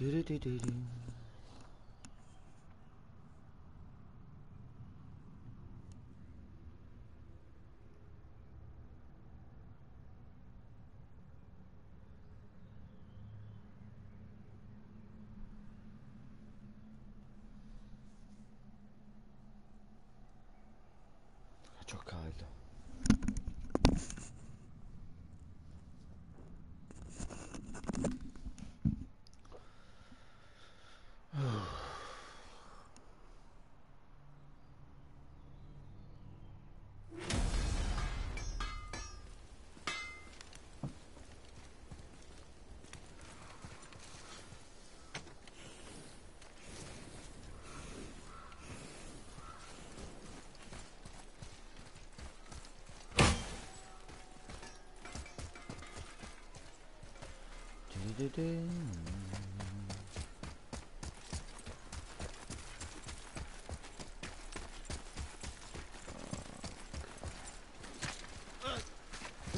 Do do do do do.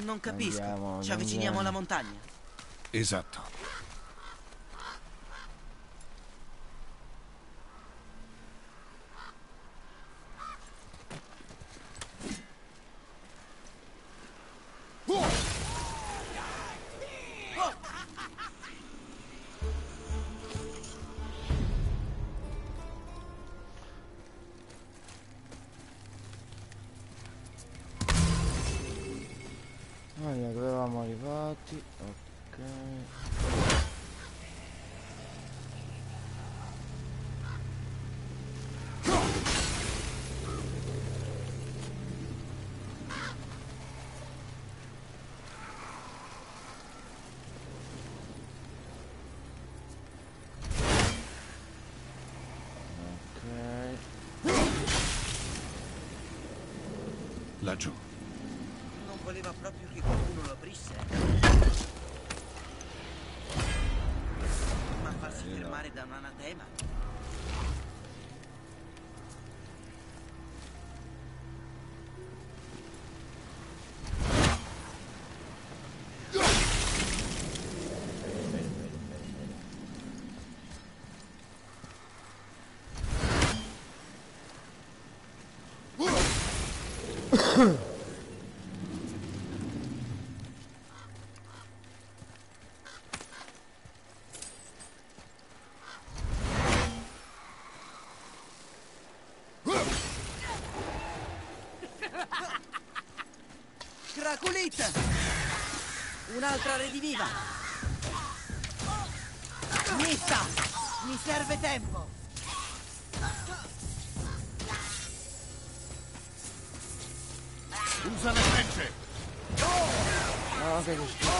Non capisco. Andiamo, Ci avviciniamo andiamo. alla montagna. Esatto. Voleva proprio che qualcuno lo aprisse. Ma farsi fermare da un anatema? Craculit! Un'altra rediviva! Mista! Mi serve tempo! Usa le frecce! Ah, che schifo.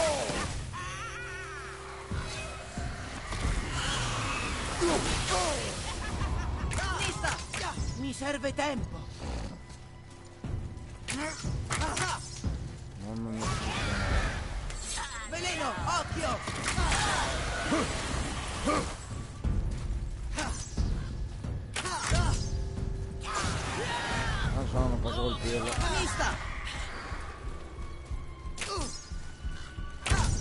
Mista! Mi serve tempo! Mamma mia. Veleno! Occhio! Non so, non posso colpirlo. Mista!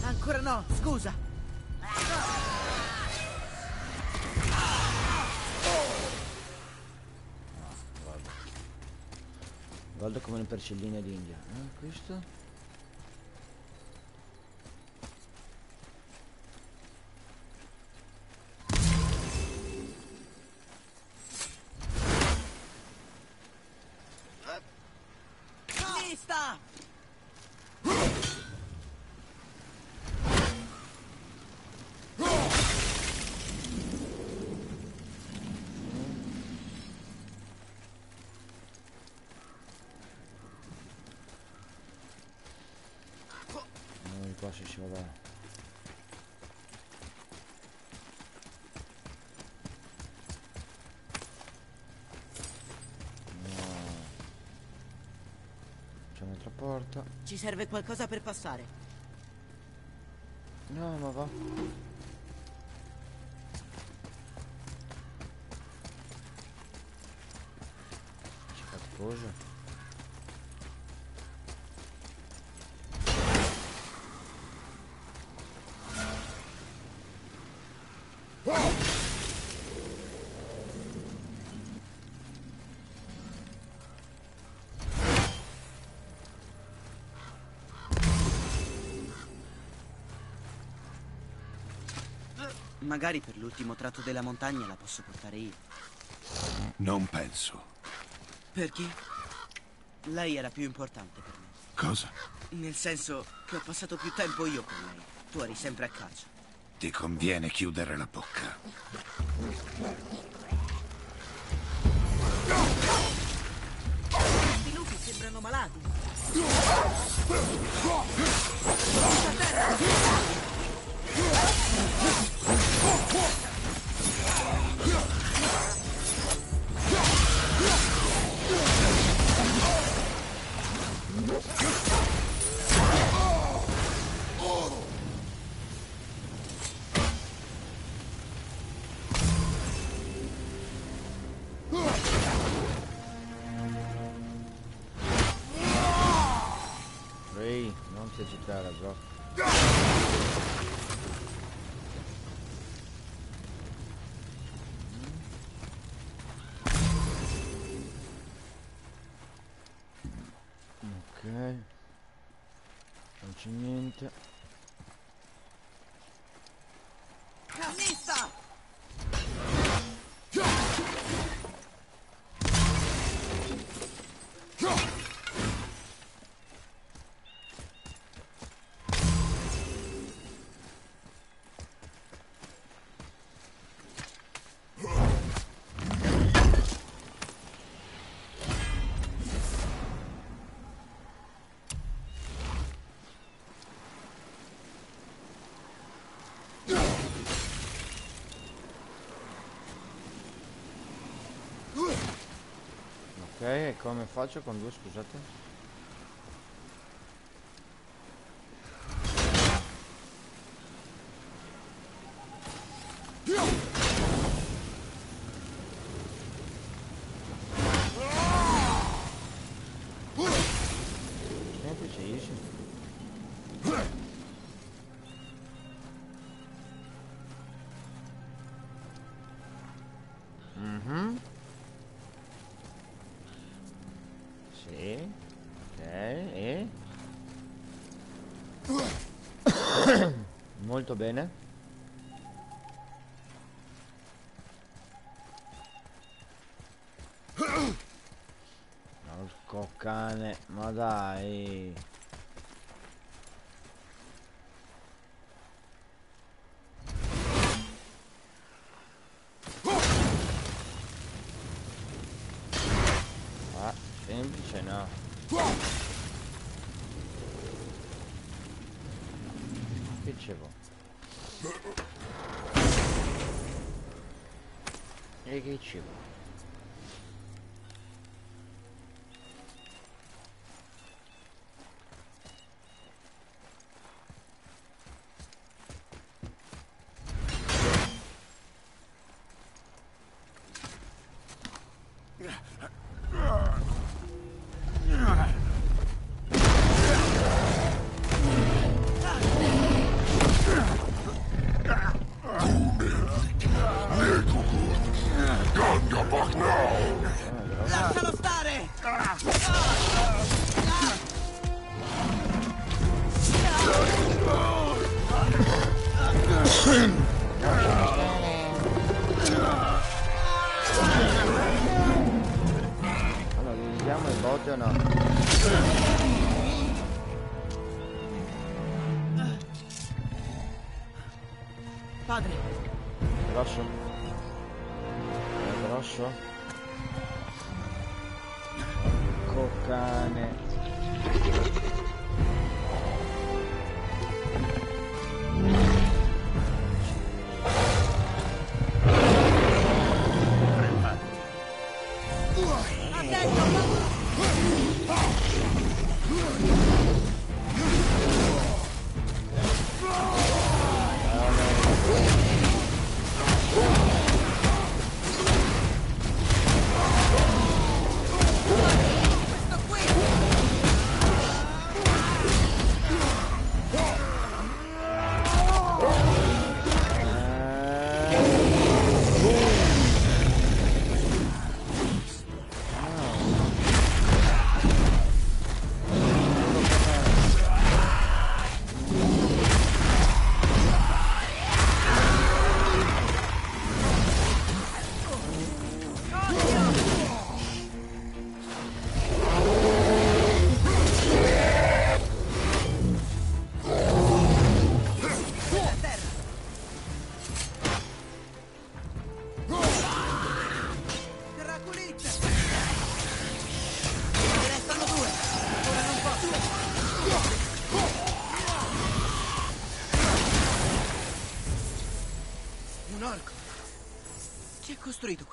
Ancora no, scusa! Guarda come le percelline d'India. Eh, questo? Si scivola. No. C'è un'altra porta. Ci serve qualcosa per passare. No, ma va. C'è qualcosa? Magari per l'ultimo tratto della montagna la posso portare io. Non penso. Perché? Lei era più importante per me. Cosa? Nel senso che ho passato più tempo io con lei. Tu eri sempre a caccia. Ti conviene chiudere la bocca. Questi lupi sembrano malati. Ray, Ok, come faccio con due, scusate? Molto bene. Porco cane, ma dai. Ah, semplice no. Che c'evo? E che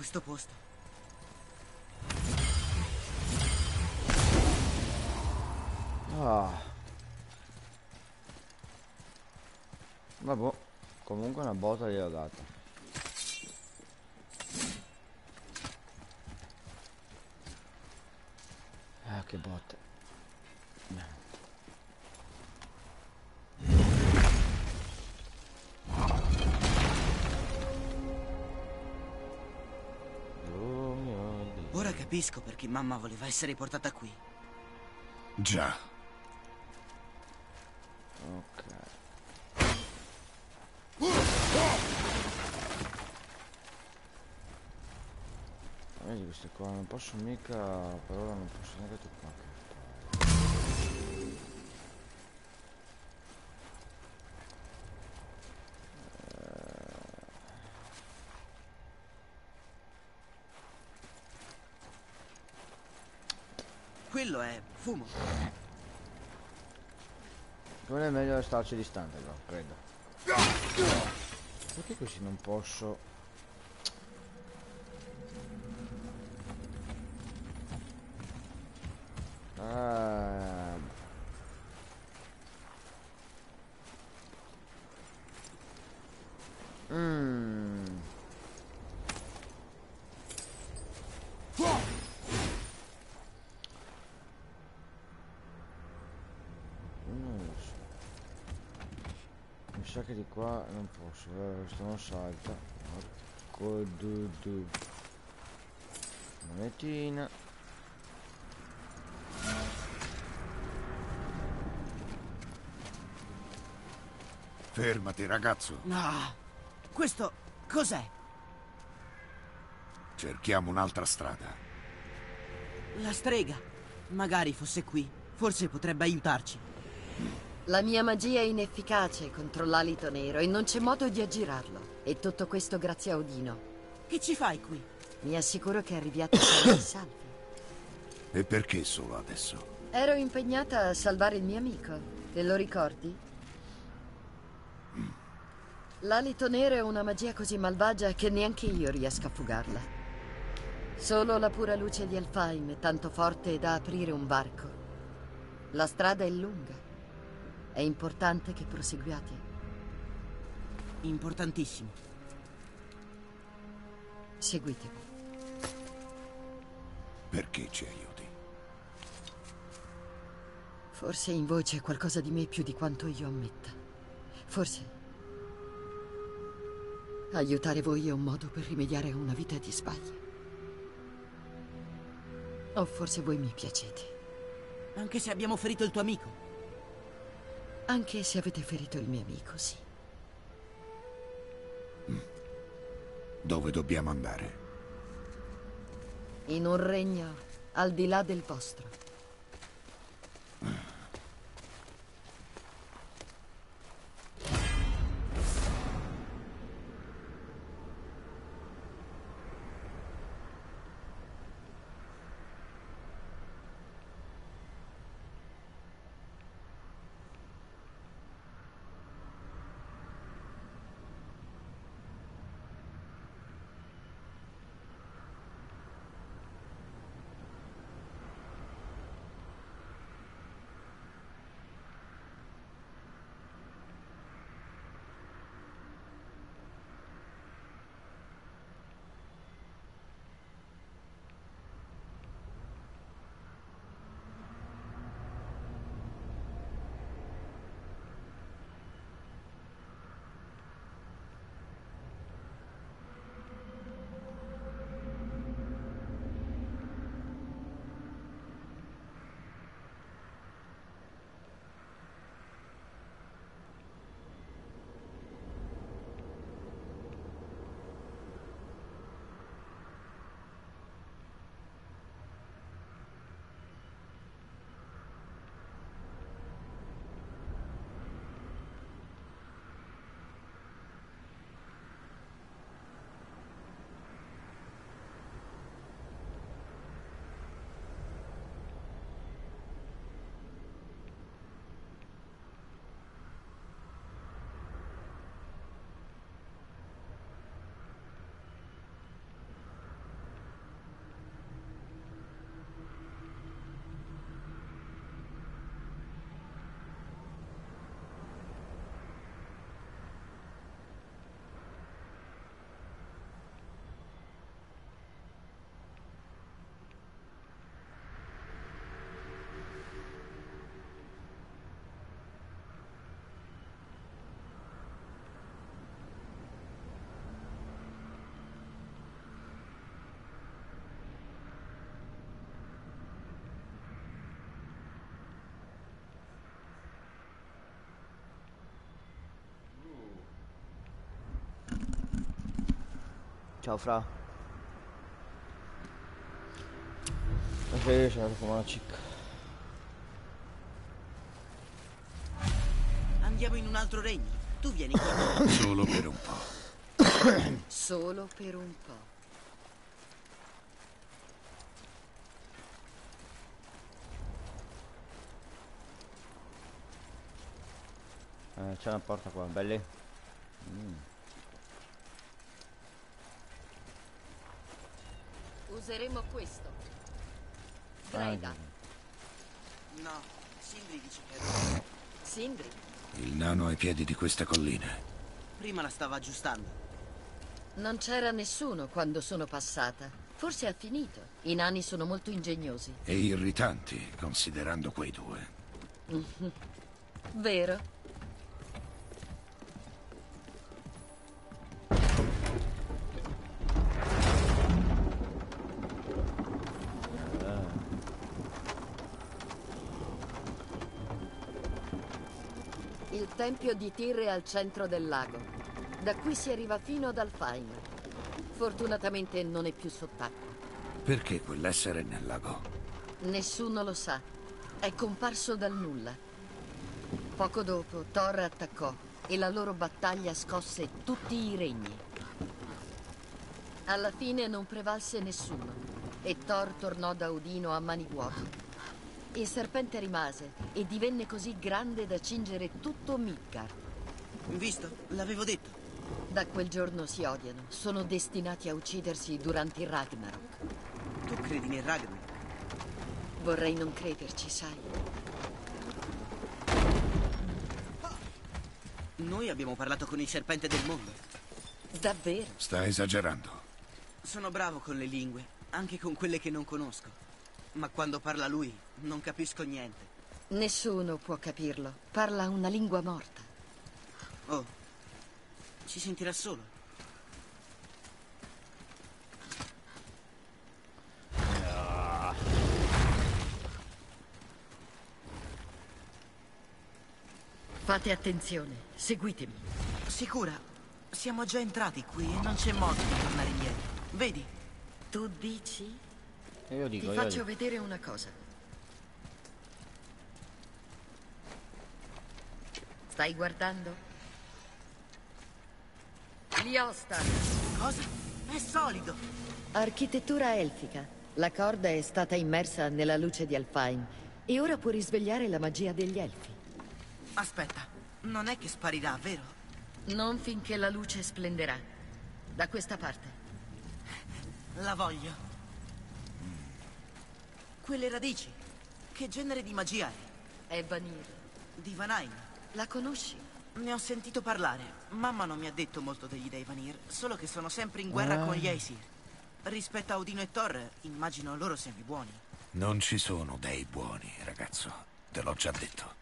questo posto? Ah. Vabbè, comunque una botta gliel'ho data. Perché mamma voleva essere portata qui. Già. Ok. Vedi queste qua, non posso mica, per ora non posso neanche toccare. Quello è fumo. Non è meglio starci distante però, credo. Perché così non posso... Ah. Mm. Non lo so. Mi sa che di qua non posso, eh, questo non salta. Porco du du. Monetina. Fermati, ragazzo. No. Questo cos'è? Cerchiamo un'altra strada. La strega. Magari fosse qui. Forse potrebbe aiutarci. La mia magia è inefficace contro l'alito nero e non c'è modo di aggirarlo. E tutto questo grazie a Odino. Che ci fai qui? Mi assicuro che arriviate sani e salvi. E perché solo adesso? Ero impegnata a salvare il mio amico. Te lo ricordi? L'alito nero è una magia così malvagia che neanche io riesco a fugarla. Solo la pura luce di Alfheim è tanto forte da aprire un varco. La strada è lunga. È importante che proseguiate. Importantissimo. Seguitemi. Perché ci aiuti? Forse in voi c'è qualcosa di me più di quanto io ammetta. Forse aiutare voi è un modo per rimediare a una vita di sbagli. O forse voi mi piacete, Anche se abbiamo ferito il tuo amico. Anche se avete ferito il mio amico, sì. Dove dobbiamo andare? In un regno al di là del vostro. Ciao Fra. Ok, c'è andato come una chick. Andiamo in un altro regno. Tu vieni con me. Solo per un po'. Solo per un po'. Eh, c'è una porta qua, belli. Useremo questo. Greda, No, Sindri dice che... Sindri, Il nano ai piedi di questa collina. Prima la stava aggiustando. non c'era nessuno quando sono passata. Forse ha finito. I nani sono molto ingegnosi. E irritanti, considerando quei due. Vero? Tempio di è al centro del lago. Da qui si arriva fino ad Alfheim. Fortunatamente non è più sott'acqua. Perché quell'essere nel lago? Nessuno lo sa. È comparso dal nulla. Poco dopo Thor attaccò e la loro battaglia scosse tutti i regni. Alla fine non prevalse nessuno e Thor tornò da Odino a mani vuote. Il serpente rimase e divenne così grande da cingere tutto Midgard. Visto? L'avevo detto. Da quel giorno si odiano, sono destinati a uccidersi durante il Ragnarok. Tu credi nel Ragnarok? Vorrei non crederci, sai. Noi abbiamo parlato con il serpente del mondo. Davvero? Sta esagerando. Sono bravo con le lingue, anche con quelle che non conosco. Ma quando parla lui, non capisco niente. Nessuno può capirlo. Parla una lingua morta. Oh, ci sentirà solo. Fate attenzione, seguitemi. Sicura? Siamo già entrati qui e non c'è modo di tornare indietro. Vedi? Tu dici? Io Ti dico, io faccio dico. vedere una cosa. Stai guardando? Liosta, Cosa? È solido! architettura elfica. La corda è stata immersa nella luce di Alfheim e ora può risvegliare la magia degli elfi. Aspetta, non è che sparirà, vero? Non finché la luce splenderà. Da questa parte. La voglio. Quelle radici. Che genere di magia è? È Vanir. Di Vanaheim. La conosci? Ne ho sentito parlare. Mamma non mi ha detto molto degli dei Vanir, solo che sono sempre in guerra Ah. con gli Aesir. Rispetto a Odino e Thor, immagino loro siano i buoni. Non ci sono dei buoni, ragazzo. Te l'ho già detto.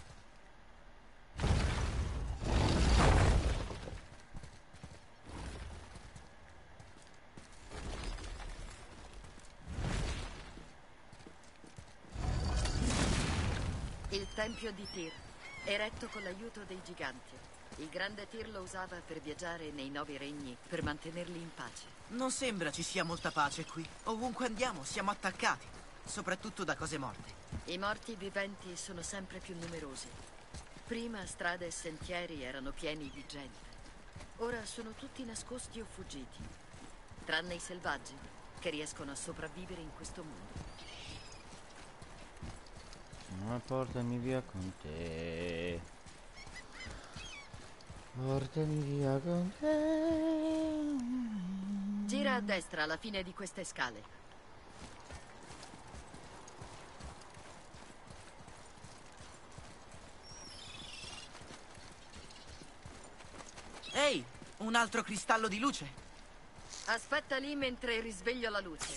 Il tempio di Tyr, eretto con l'aiuto dei giganti. Il grande Tyr lo usava per viaggiare nei nove regni, per mantenerli in pace. Non sembra ci sia molta pace qui. Ovunque andiamo siamo attaccati, soprattutto da cose morte. I morti viventi sono sempre più numerosi. Prima strade e sentieri erano pieni di gente. Ora sono tutti nascosti o fuggiti. Tranne i selvaggi, che riescono a sopravvivere in questo mondo. Ma portami via con te. Portami via con te. Gira a destra alla fine di queste scale. Ehi, un altro cristallo di luce. Aspetta lì mentre risveglio la luce.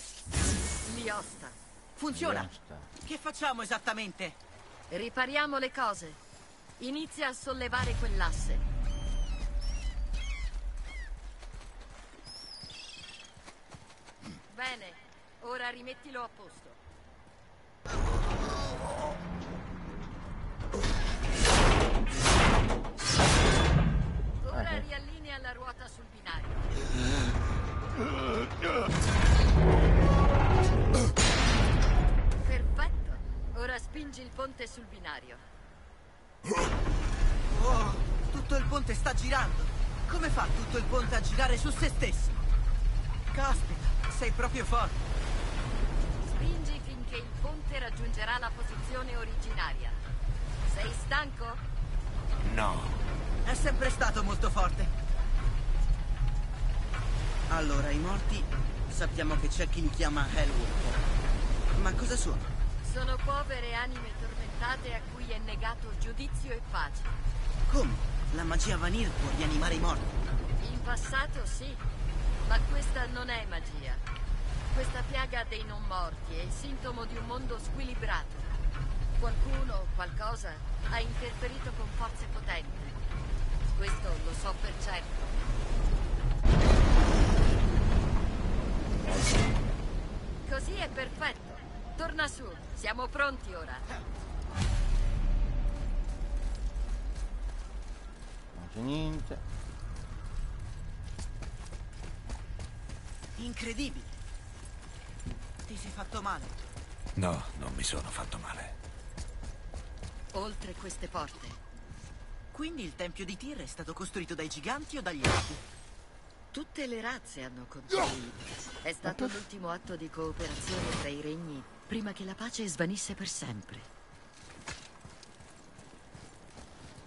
Liosta. Funziona. Che facciamo esattamente? Ripariamo le cose. Inizia a sollevare quell'asse. Bene, ora rimettilo a posto. Ora riallinea la ruota sul binario. Raggiungi il ponte sul binario. Oh, tutto il ponte sta girando. Come fa tutto il ponte a girare su se stesso? Caspita, sei proprio forte. Spingi finché il ponte raggiungerà la posizione originaria. Sei stanco? No. È sempre stato molto forte. Allora, i morti sappiamo che c'è chi li chiama Hellwalker. Ma cosa sono? Sono povere anime tormentate a cui è negato giudizio e pace. Come? La magia Vanir può rianimare i morti? In passato sì, ma questa non è magia. Questa piaga dei non morti è il sintomo di un mondo squilibrato. Qualcuno o qualcosa ha interferito con forze potenti. Questo lo so per certo. Così è perfetto. Torna su, siamo pronti ora. Non c'è niente. Incredibile. Ti sei fatto male. No, non mi sono fatto male. Oltre queste porte. Quindi il tempio di Tyr è stato costruito dai giganti o dagli elfi? Tutte le razze hanno contribuito. È stato l'ultimo atto di cooperazione tra i regni prima che la pace svanisse per sempre.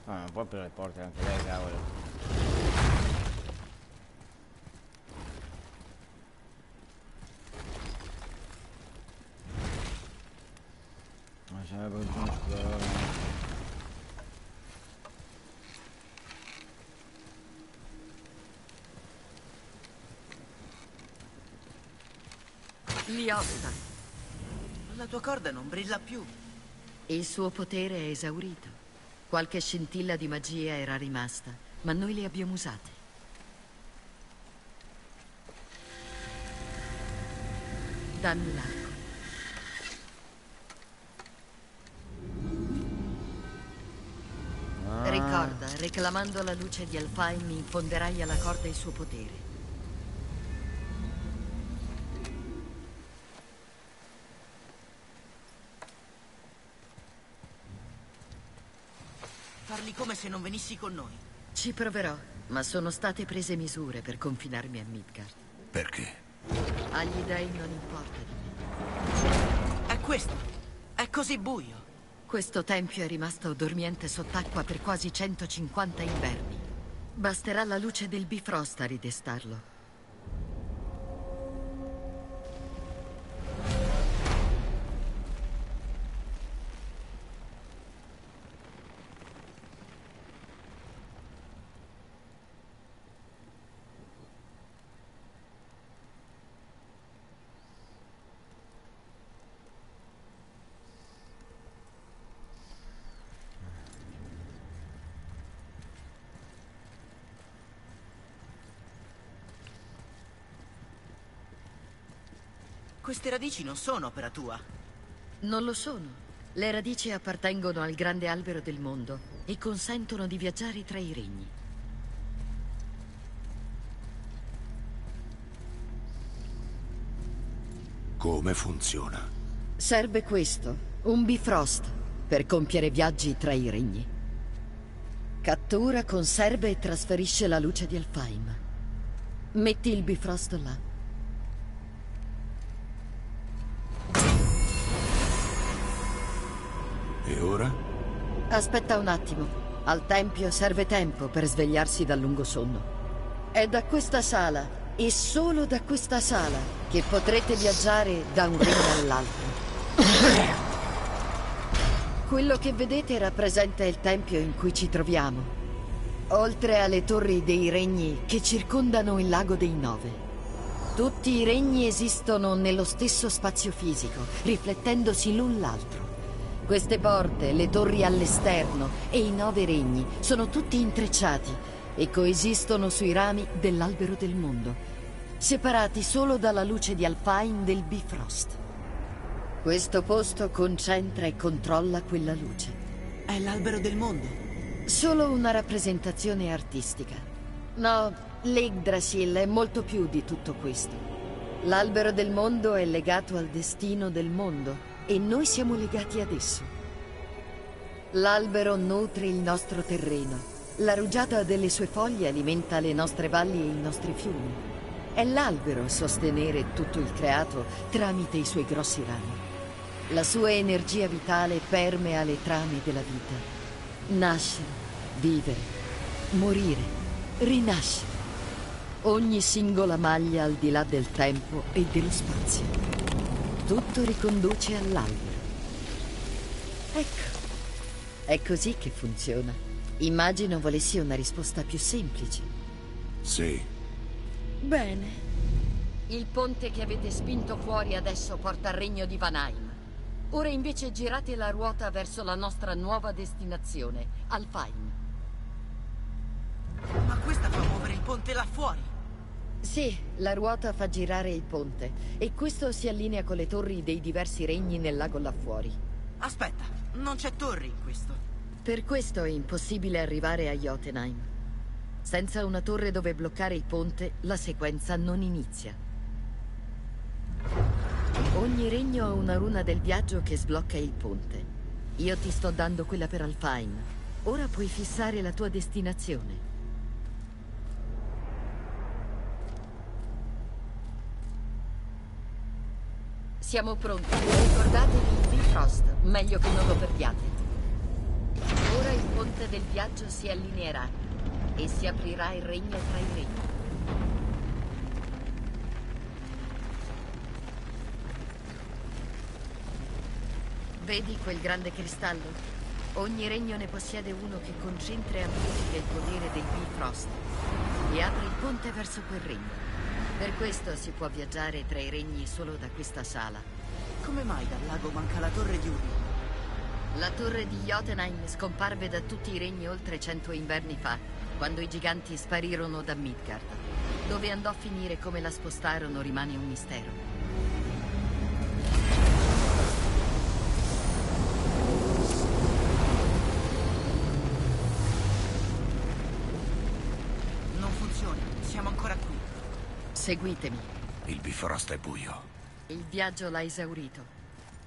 Ah, non può aprire le porte anche lei, cavolo. C'è una brutta Liosta. La tua corda non brilla più. Il suo potere è esaurito. Qualche scintilla di magia era rimasta, ma noi le abbiamo usate. Dammi l'arco. Ah, Ricorda, reclamando la luce di Alfheim infonderai alla corda il suo potere. Se non venissi con noi. Ci proverò, ma sono state prese misure per confinarmi a Midgard. Perché? Agli dei non importa di me. È questo. È così buio. Questo tempio è rimasto dormiente sott'acqua per quasi 150 inverni. Basterà la luce del Bifrost a ridestarlo. Queste radici non sono opera tua. Non lo sono. Le radici appartengono al grande albero del mondo e consentono di viaggiare tra i regni. Come funziona? Serve questo, un Bifrost, per compiere viaggi tra i regni. Cattura, conserva e trasferisce la luce di Alfheim. Metti il Bifrost là. Aspetta un attimo. Al tempio serve tempo per svegliarsi dal lungo sonno. È da questa sala, e solo da questa sala, che potrete viaggiare da un regno all'altro. Quello che vedete rappresenta il tempio in cui ci troviamo. Oltre alle torri dei regni che circondano il lago dei Nove. Tutti i regni esistono nello stesso spazio fisico, riflettendosi l'un l'altro. Queste porte, le torri all'esterno e i nove regni sono tutti intrecciati e coesistono sui rami dell'albero del mondo, separati solo dalla luce di Alpine del Bifrost. Questo posto concentra e controlla quella luce. È l'albero del mondo. Solo una rappresentazione artistica. No, l'Yggdrasil è molto più di tutto questo. L'albero del mondo è legato al destino del mondo e noi siamo legati ad esso. L'albero nutre il nostro terreno. La rugiada delle sue foglie alimenta le nostre valli e i nostri fiumi. È l'albero a sostenere tutto il creato tramite i suoi grossi rami. La sua energia vitale permea le trame della vita. Nascere, vivere, morire, rinascere. Ogni singola maglia al di là del tempo e dello spazio. Tutto riconduce all'albero. Ecco, è così che funziona. Immagino volessi una risposta più semplice. Sì. Bene. Il ponte che avete spinto fuori adesso porta al regno di Vanheim. Ora invece girate la ruota verso la nostra nuova destinazione, Alfheim. Ma questa fa muovere il ponte là fuori. Sì, la ruota fa girare il ponte e questo si allinea con le torri dei diversi regni nel lago là fuori. Aspetta, non c'è torri in questo. Per questo è impossibile arrivare a Jotunheim. Senza una torre dove bloccare il ponte, la sequenza non inizia. Ogni regno ha una runa del viaggio che sblocca il ponte. Io ti sto dando quella per Alfheim. Ora puoi fissare la tua destinazione. Siamo pronti. Ricordatevi il Bifrost, meglio che non lo perdiate. Ora il ponte del viaggio si allineerà e si aprirà il regno tra i regni. Vedi quel grande cristallo? Ogni regno ne possiede uno che concentra e amplifica il potere del Bifrost e apre il ponte verso quel regno. Per questo si può viaggiare tra i regni solo da questa sala. Come mai dal lago manca la torre di Uri? La torre di Jotunheim scomparve da tutti i regni oltre cento inverni fa, quando i giganti sparirono da Midgard. Dove andò a finire come la spostarono rimane un mistero. Non funziona, siamo ancora qui. Seguitemi. Il Bifrost è buio. Il viaggio l'ha esaurito.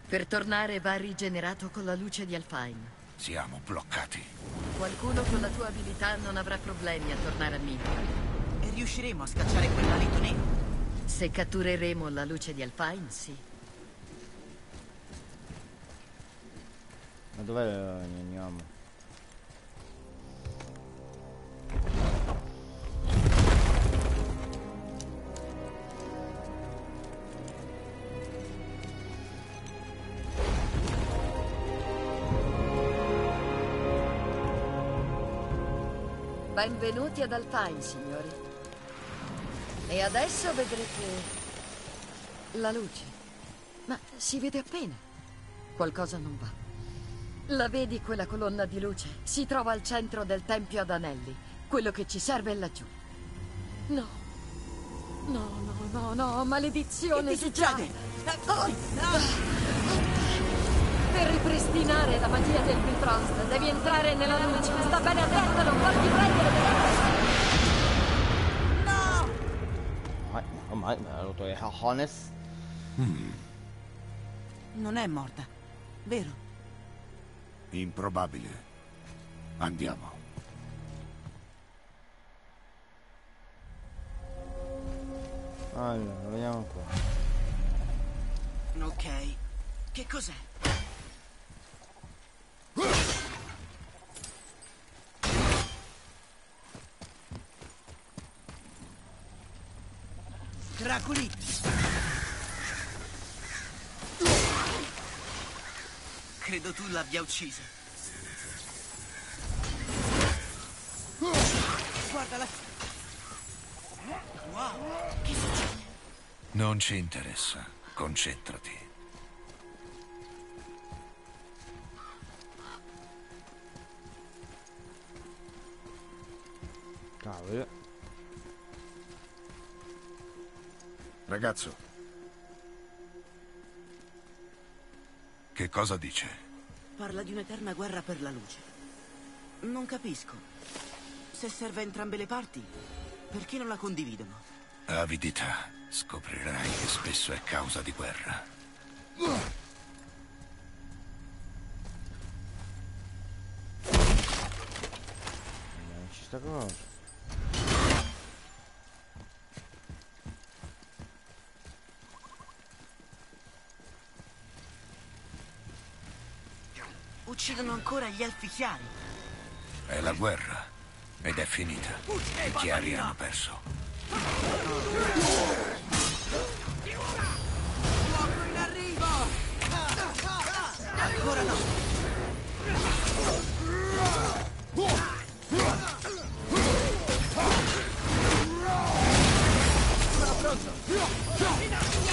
Per tornare va rigenerato con la luce di Alfheim. Siamo bloccati. Qualcuno con la tua abilità non avrà problemi a tornare a Midgard. E riusciremo a scacciare quell'alito nero. Se cattureremo la luce di Alfheim, sì. Ma dov'è la Benvenuti ad Alpine, signori. E adesso vedrete la luce. Ma si vede appena. Qualcosa non va. La vedi quella colonna di luce? Si trova al centro del tempio ad anelli. Quello che ci serve è laggiù. No. No, no, no, no, maledizione. Che ti succede? Oh. Per ripristinare la magia del Bifrost, devi entrare nella luce. Sta bene a testa, non farti prendere No! Oh my, oh my, Hannes. Hmm. Non è morta, vero? Improbabile. Andiamo. Allora, vediamo qua. Ok. Che cos'è? Draculit! Credo tu l'abbia uccisa. Guarda la... Wow, che succede? Non ci interessa. Concentrati. Cavolo. Ragazzo. Che cosa dice? Parla di un'eterna guerra per la luce. Non capisco. Se serve a entrambe le parti, perché non la condividono? Avidità. Scoprirai che spesso è causa di guerra. Non ci sta cosa. Uccidono ancora gli elfi chiari. È la guerra. Ed è finita. I chiari hanno perso. Fuoco in arrivo! Ancora no! Non posso!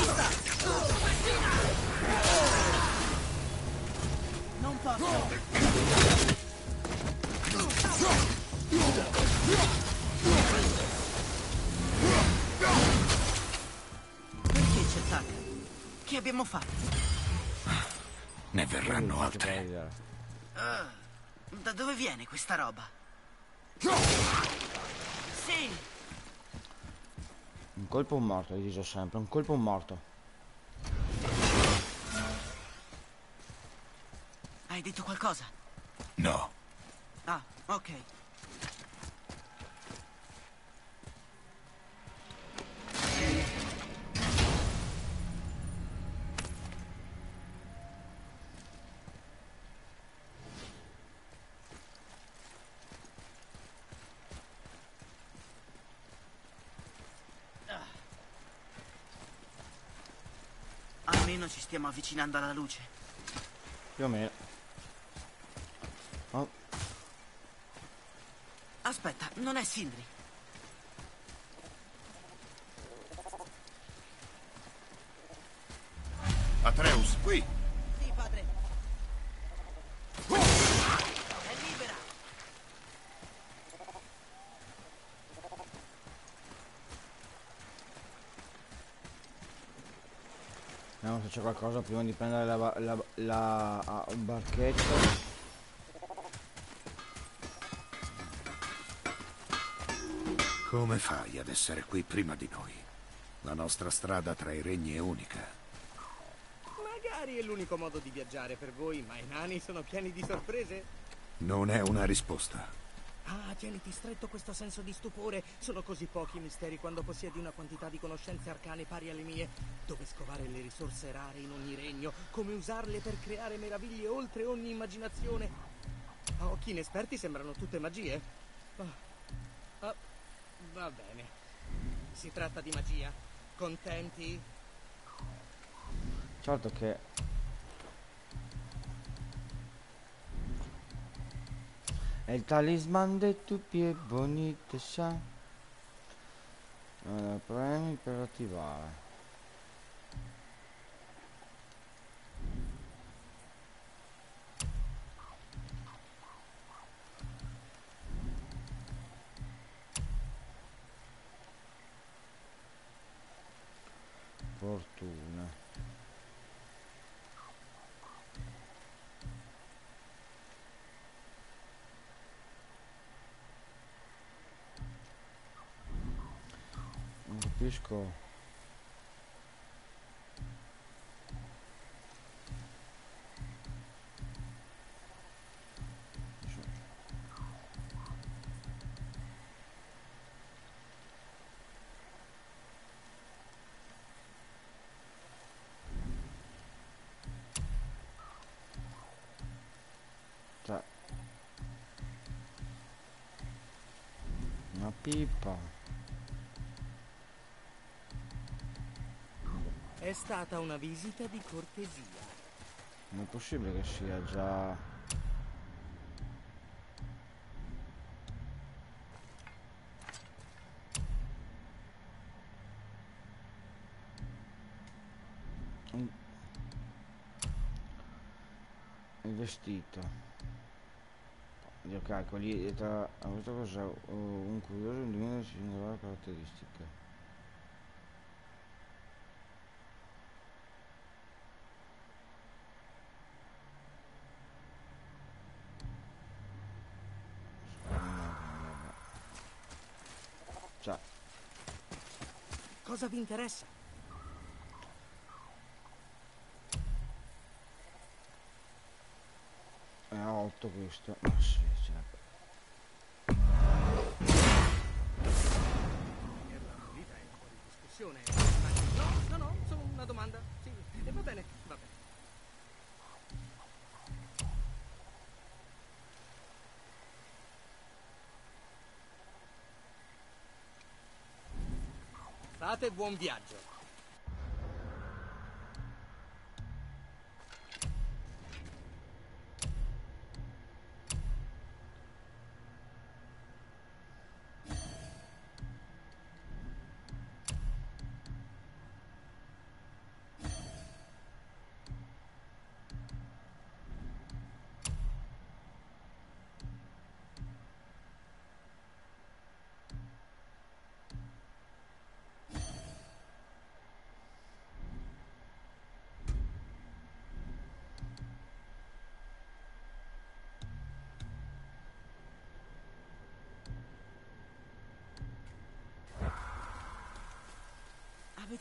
Perché ci attacca? Che abbiamo fatto? Ne verranno altre. Ah, da dove viene questa roba? Sì! Un colpo un morto, dico sempre, un colpo un morto. Hai detto qualcosa? No. Ah, ok. Almeno ci stiamo avvicinando alla luce. Più o meno. Oh, Aspetta, non è Sindri. Atreus, qui. Sì, padre. È libera. vediamo se c'è qualcosa prima di prendere la, ba- la, la ah, Come fai ad essere qui prima di noi? La nostra strada tra i regni è unica. Magari è l'unico modo di viaggiare per voi, ma i nani sono pieni di sorprese. Non è una risposta. Ah, tieniti stretto questo senso di stupore. Sono così pochi i misteri quando possiedi una quantità di conoscenze arcane pari alle mie. Dove scovare le risorse rare in ogni regno, come usarle per creare meraviglie oltre ogni immaginazione. A occhi inesperti sembrano tutte magie. Ah. Va bene. Si tratta di magia. Contenti? Certo che è il talisman de tu più bonito sa. Allora, premi per attivare. Capisco. Cioè. Una pipa. Stata una visita di cortesia. Non è possibile che sia già... Un- Il vestito. Dio calcoli, tra questa cosa uh, un curioso indovina si singolare caratteristiche. Cioè, Cosa vi interessa? è a 8 questo. Ma sì, e buon viaggio.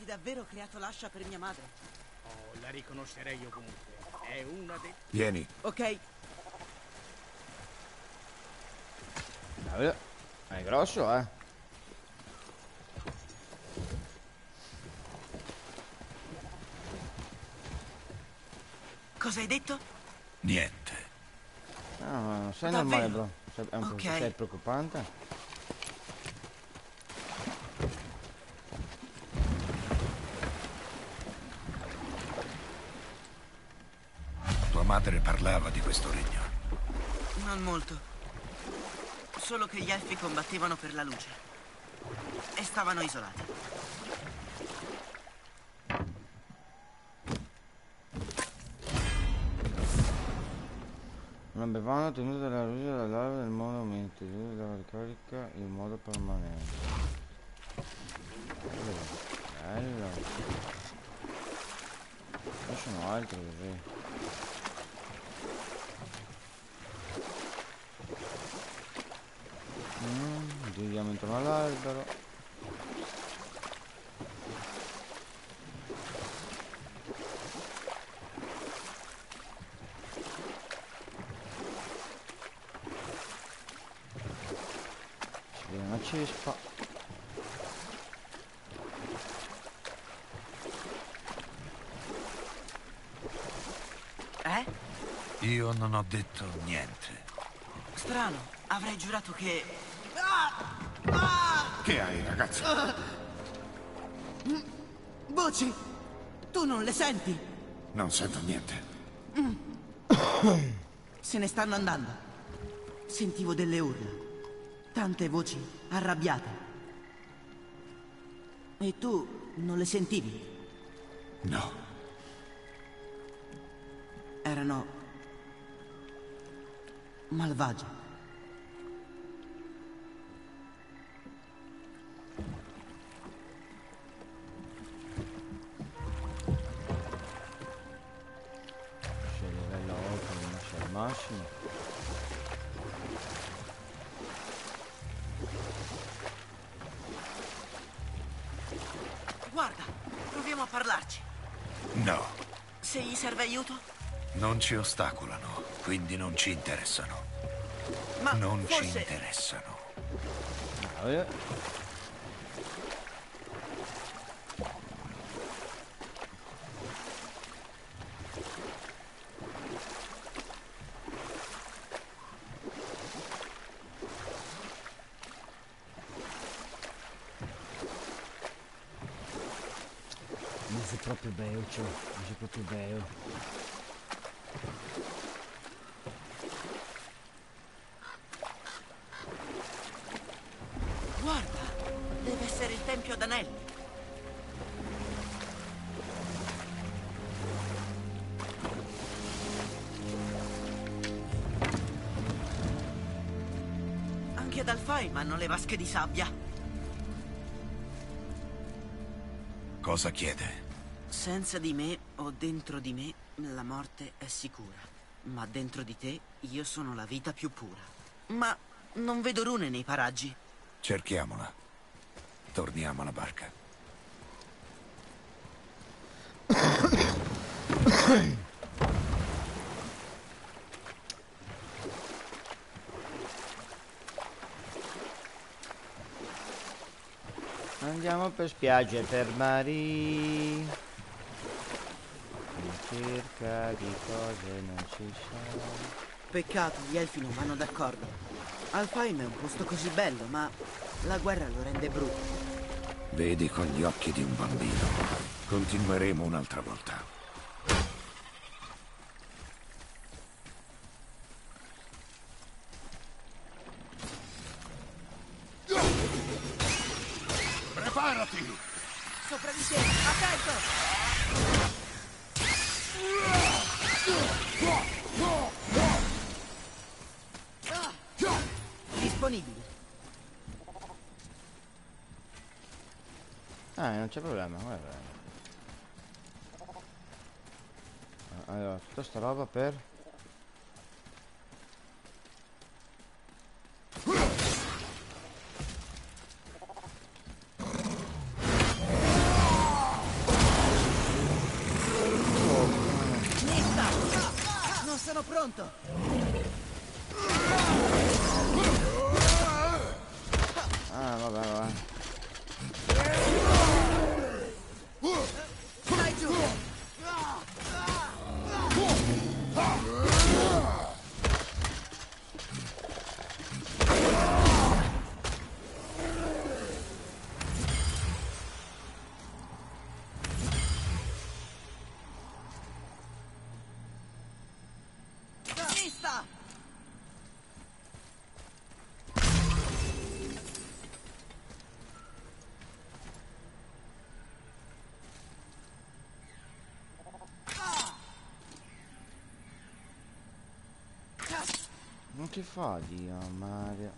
Avete davvero creato l'ascia per mia madre? Oh, la riconoscerei ovunque. È una dei... Vieni, Ok, Davide, È grosso, eh. cosa hai detto? niente. No, no, no, sei Davvero? normale, bro. Sei, è un po', Ok. sei preoccupante. Parlava di questo regno. Non molto. Solo che gli elfi combattevano per la luce. E stavano isolati. Una bevanda tenuta dalla luce dall'alba del monumento, tenuta dalla ricarica in modo permanente. Bello. Bello. Ci sono altri così. Giriamo intorno all'albero. Ci viene una cespa. Eh? Io non ho detto niente. Strano. Avrei giurato che... Che hai, ragazzo? Voci! Tu non le senti? Non sento niente. Se ne stanno andando. Sentivo delle urla. Tante voci arrabbiate. E tu non le sentivi? No. Erano... malvagie. Ci ostacolano, quindi non ci interessano. Ma Non ci forse... interessano. Sei proprio beucio, mi sei proprio beo. Guarda, le vasche di sabbia. Cosa chiede? Senza di me o dentro di me, la morte è sicura. Ma dentro di te io sono la vita più pura. Ma non vedo rune nei paraggi. Cerchiamola. Torniamo alla barca. Andiamo per spiagge e per mari. In cerca di cose non si sa. Peccato, gli elfi non vanno d'accordo. Alfheim è un posto così bello, ma la guerra lo rende brutto. Vedi con gli occhi di un bambino. Continueremo un'altra volta. Super. Non ti fa Dio, Mario.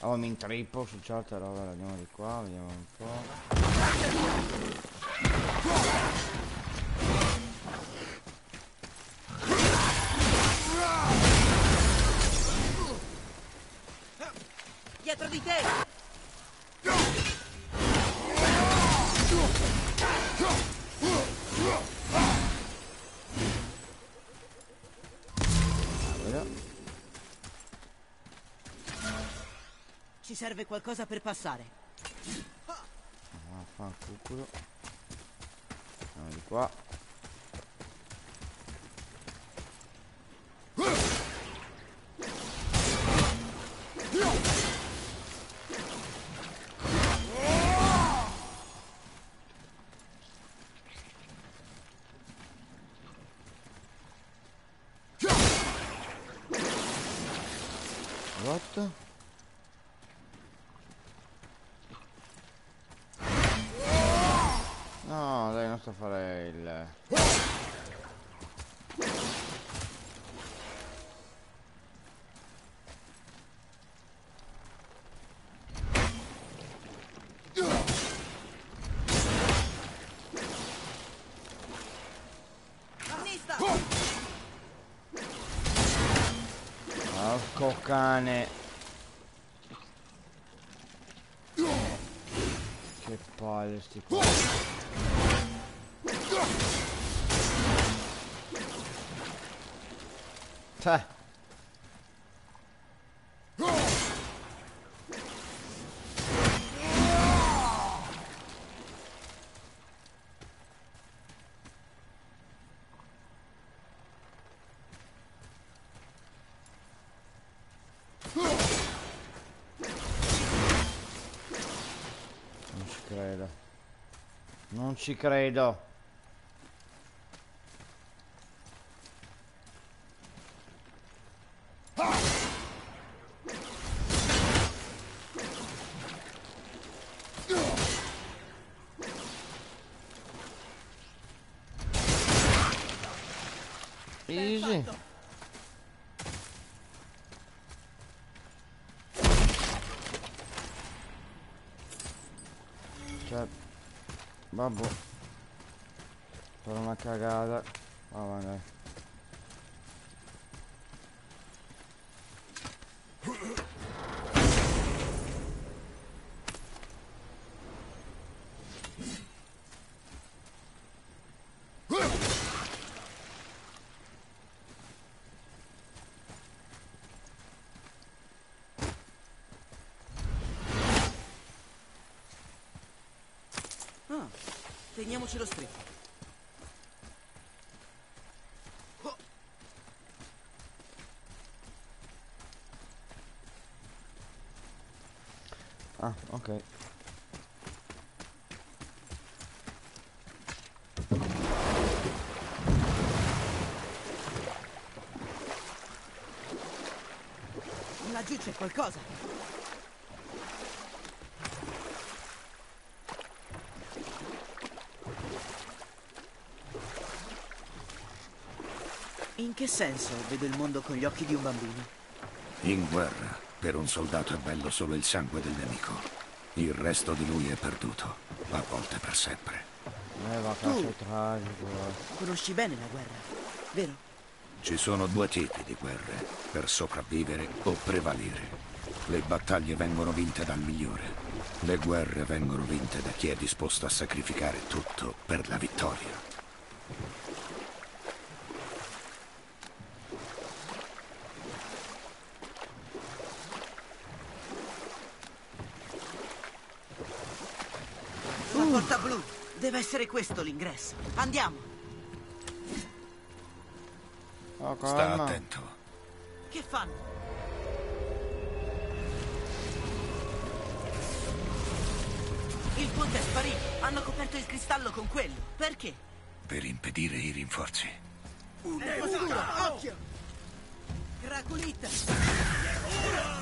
Oh, mi intrippo su certa roba, andiamo di qua, vediamo un po'. Serve qualcosa per passare. Ah, fa cuculo. Andiamo di qua. What? No, dai, non sto a fare il... Arnista! Porco cane. Che palle sti qua. Non ci credo. Non ci credo. Teniamoci lo stretto. Ah, ok. Laggiù c'è qualcosa. Che senso vedo il mondo con gli occhi di un bambino? In guerra, per un soldato è bello solo il sangue del nemico. Il resto di lui è perduto, a volte per sempre. Eh, va, cazzo tragico. Conosci bene la guerra, vero? Ci sono due tipi di guerre, per sopravvivere o prevalere. Le battaglie vengono vinte dal migliore. Le guerre vengono vinte da chi è disposto a sacrificare tutto per la vittoria. La porta blu. Deve essere questo l'ingresso. Andiamo. Oh, Sta attento. Che fanno? Il ponte è sparito. Hanno coperto il cristallo con quello. Perché? Per impedire i rinforzi. È oscuro! Occhio! Craculit! Non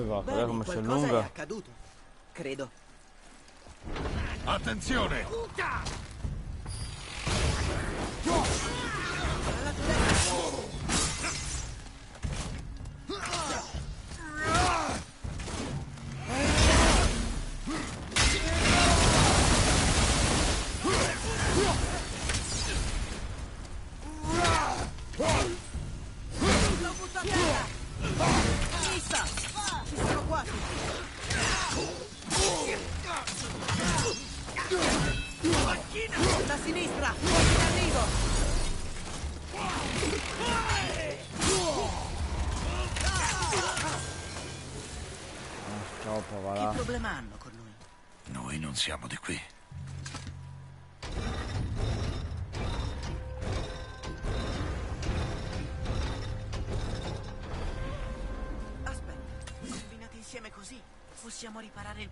Eh, va, guarda come si qualcosa è allunga. accaduto. Credo. Attenzione! L'ho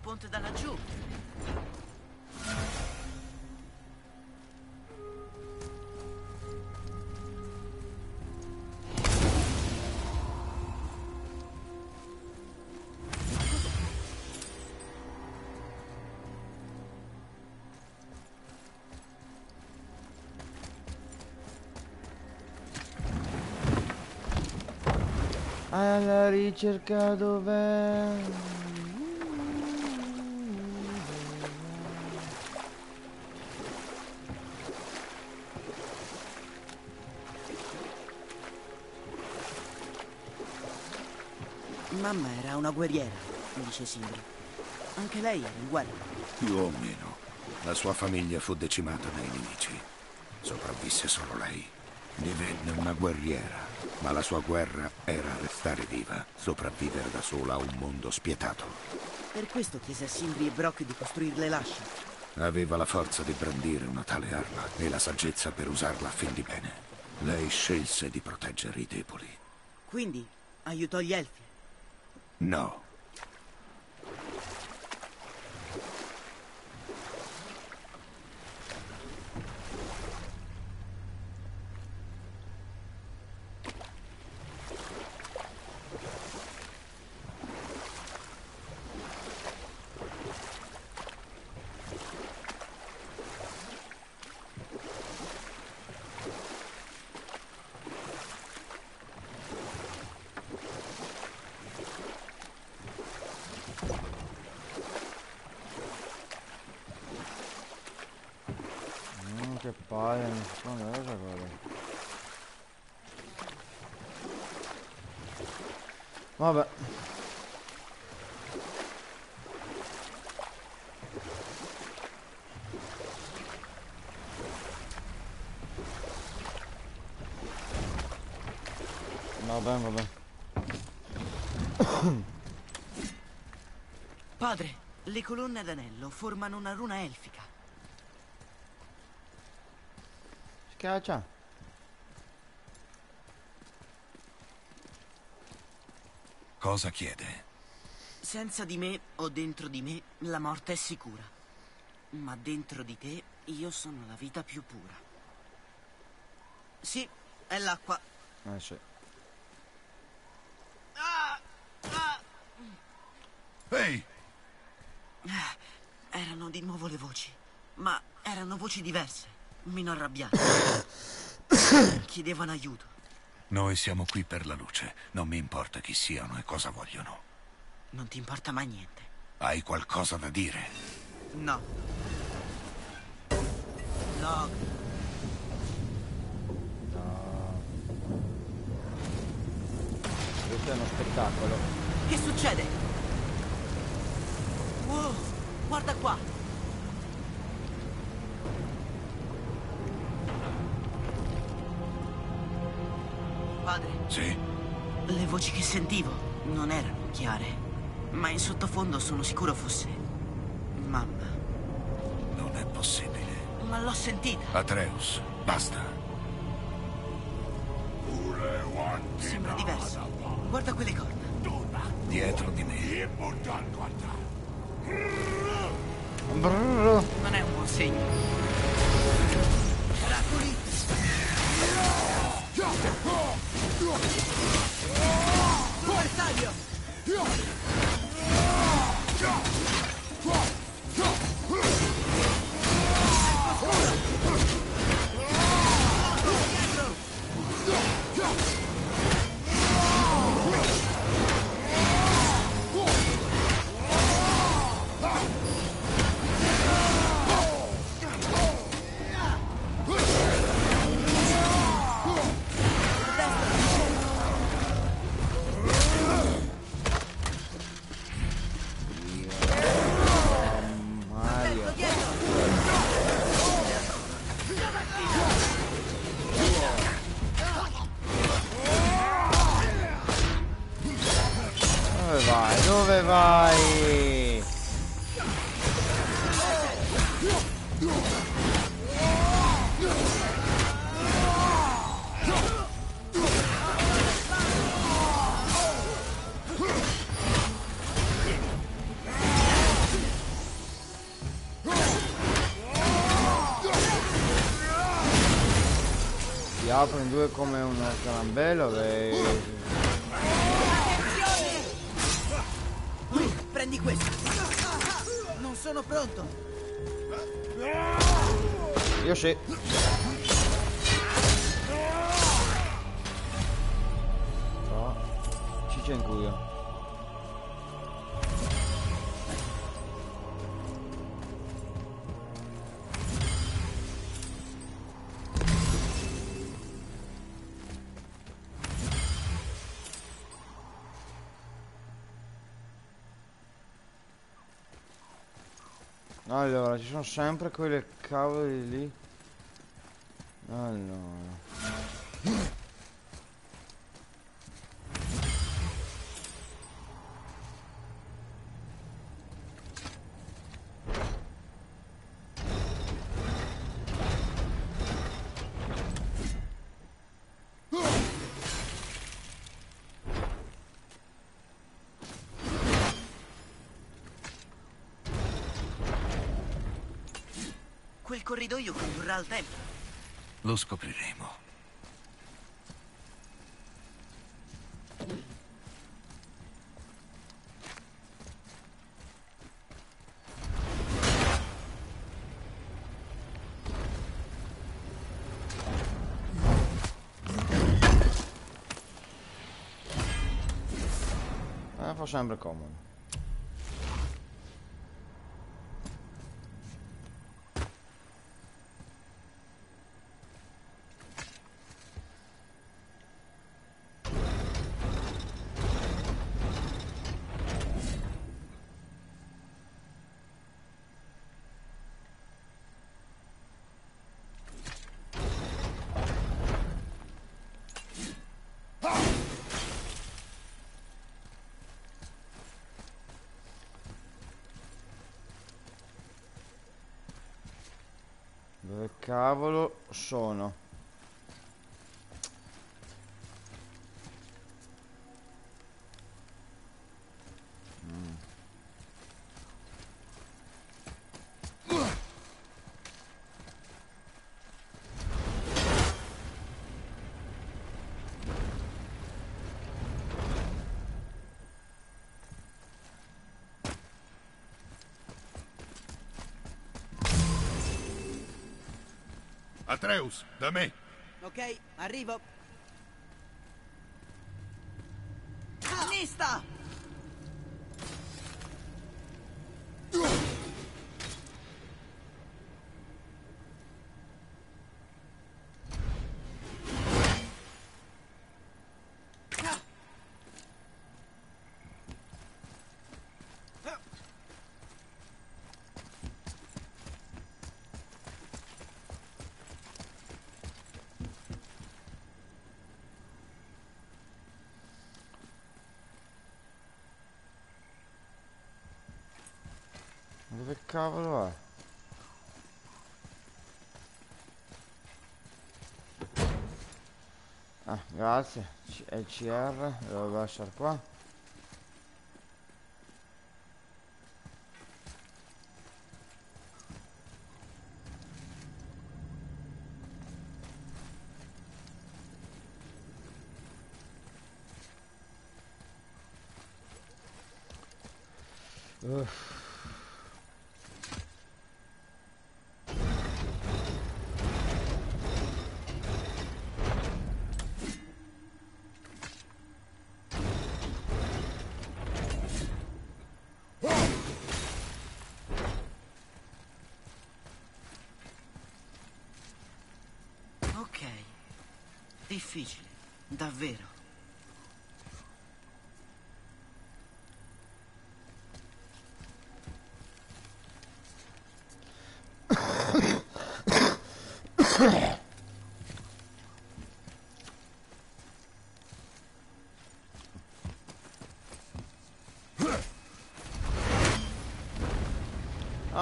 ponte da laggiù. Alla ricerca dov'è? Guerriera, mi dice Sindri. Anche lei era in guerra. Più o meno. La sua famiglia fu decimata dai nemici. Sopravvisse solo lei. Divenne una guerriera, ma la sua guerra era restare viva, sopravvivere da sola a un mondo spietato. Per questo chiese a Sindri e Brock di costruirle l'ascia. Aveva la forza di brandire una tale arma e la saggezza per usarla a fin di bene. Lei scelse di proteggere i deboli. Quindi aiutò gli elfi. No, bene. Vabbè. Vabbè, vabbè. Padre, le colonne ad anello formano una runa elfica. Schiaccia. Cosa chiede? Senza di me o dentro di me la morte è sicura. Ma dentro di te io sono la vita più pura. Sì, è l'acqua. Eh sì. Ehi! Erano di nuovo le voci, ma erano voci diverse, meno arrabbiate. Chiedevano aiuto. Noi siamo qui per la luce. Non mi importa chi siano e cosa vogliono. Non ti importa mai niente. Hai qualcosa da dire? No. Log, Questo è uno spettacolo. che succede? Wow, guarda qua. Sì? le voci che sentivo non erano chiare, ma in sottofondo sono sicuro fosse mamma. Non è possibile. Ma l'ho sentita. Atreus, basta. Sembra diverso. Guarda quelle corna. Dietro di me. Brrr. Non è un buon segno. Draculi. destroyed. Si apre in due come uno carambello e... Prendi questo. Non sono pronto. Io sì. No. Ci c'è in culo. Ci sono sempre quelle cavoli lì. Allora. Al tempio. Lo scopriremo. Eh, fa sempre comodo. Dove cavolo sono? Atreus, da me. Ok, arrivo. Nista! Dove cavolo è? Ah, grazie. È il CR, lo devo lasciare qua. Uff. Ok. Difficile. Davvero.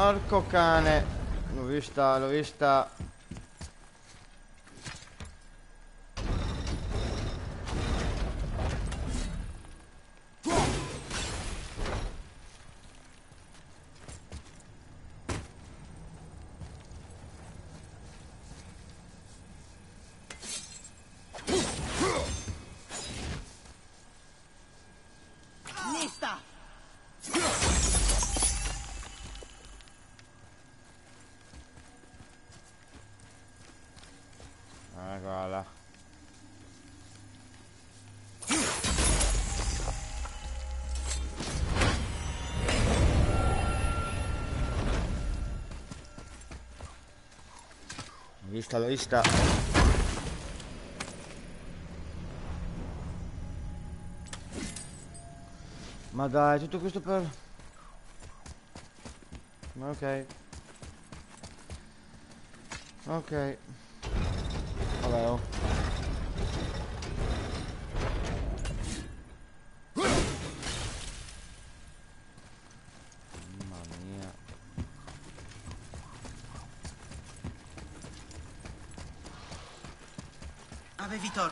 Porco cane. L'ho vista, l'ho vista. Vista, l'ho vista. Ma dai, tutto questo per... Ok. Ok. Vabbè, oh. Mamma mia.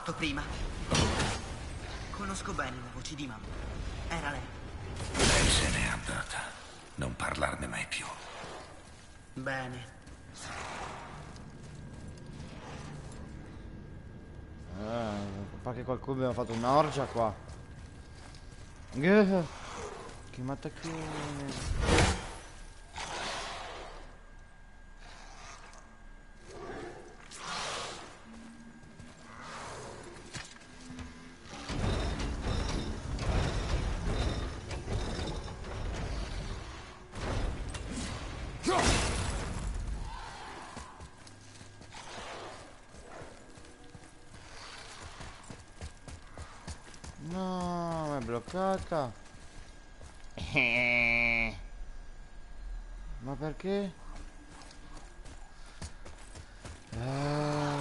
Torto prima. Conosco bene la voce di mamma. Era lei. Lei se n'è andata. Non parlarne mai più. Bene. Eh, pare che qualcuno aveva fatto un'orgia qua. Che mattacchione. No, è bloccata. Ma perché? Ah.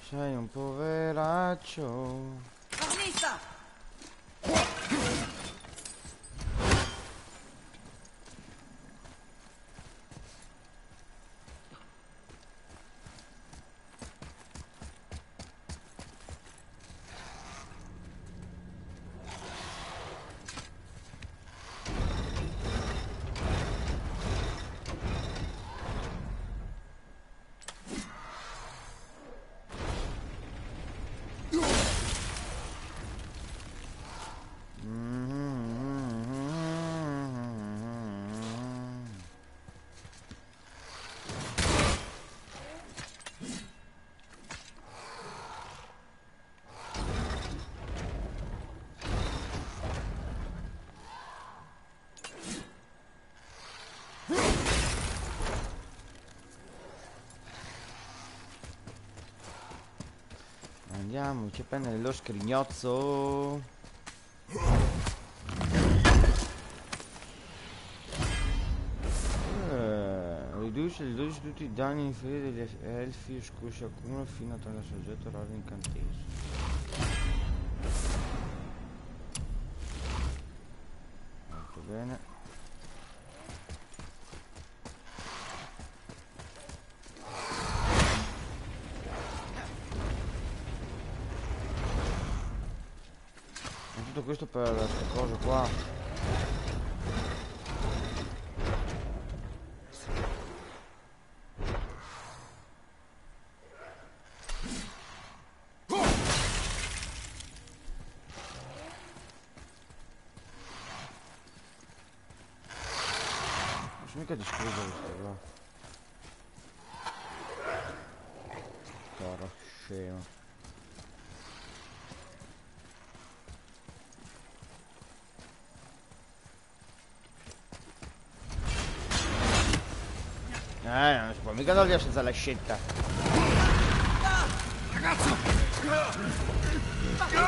Sei un poveraccio. Carnista! Andiamo, c'è penna nello scrignozzo. Eh, riduce 12 tutti i danni inferiori degli elfi oscuri accumulo fino a 30 soggetto raro incantesimo. Bene. Ma tutto questo per questa cosa qua. Non mica di scusa questo qua. Caro scemo. Eh, non si può mica togliere senza la scelta. Che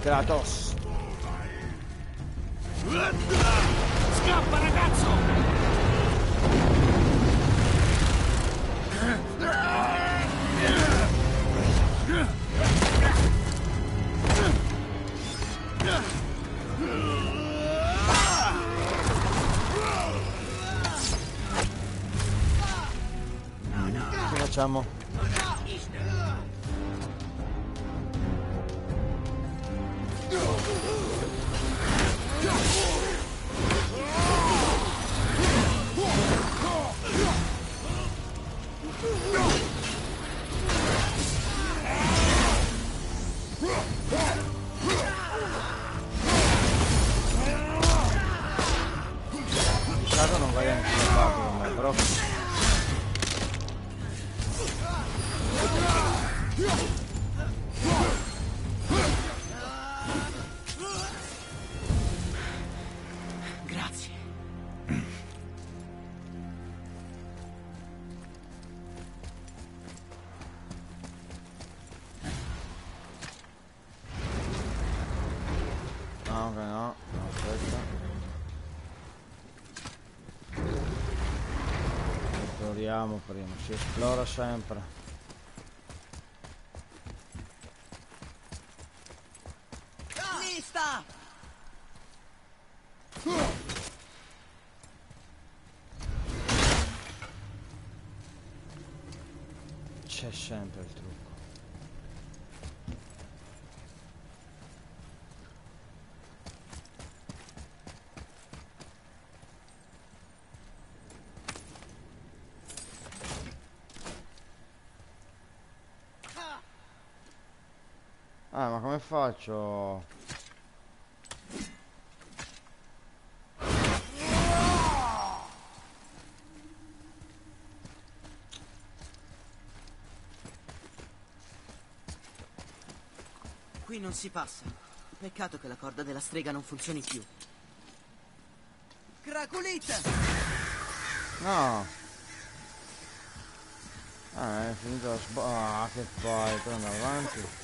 Kratos. Esploriamo prima, si esplora sempre. Nista! C'è sempre il trucco. Ah, ma come faccio? Qui non si passa. Peccato che la corda della strega non funzioni più. Craculit! No! Ah, è finito la sbo... Ah, che fai? Torna avanti.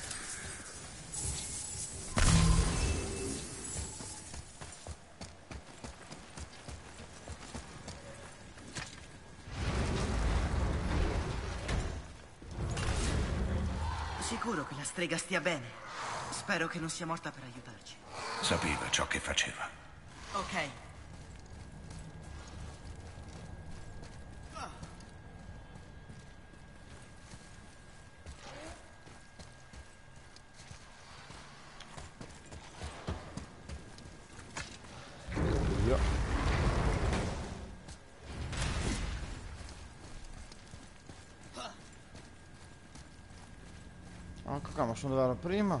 Strega stia bene. Spero che non sia morta per aiutarci. Sapeva ciò che faceva. Ok. Sono ero prima.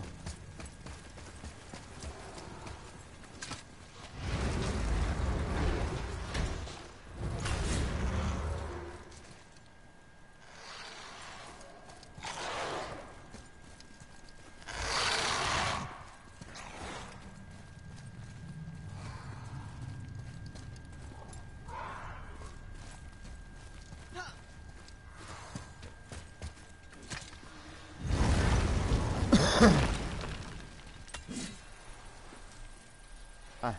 Eh, Ah,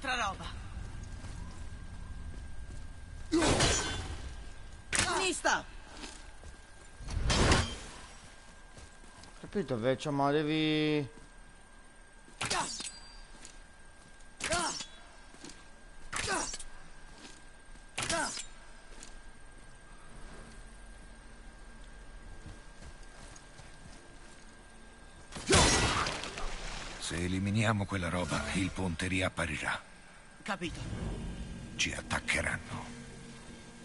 altra roba. Nista! capito vecchio, ma devi... Eliminiamo quella roba, il ponte riapparirà. Capito, Ci attaccheranno.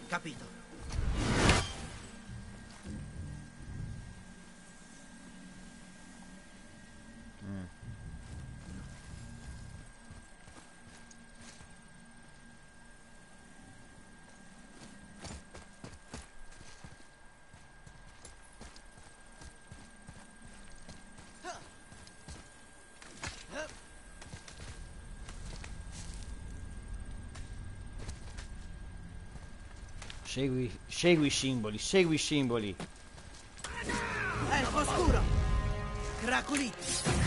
capito. Segui, segui i simboli, segui i simboli. Elfo scuro! Craculit!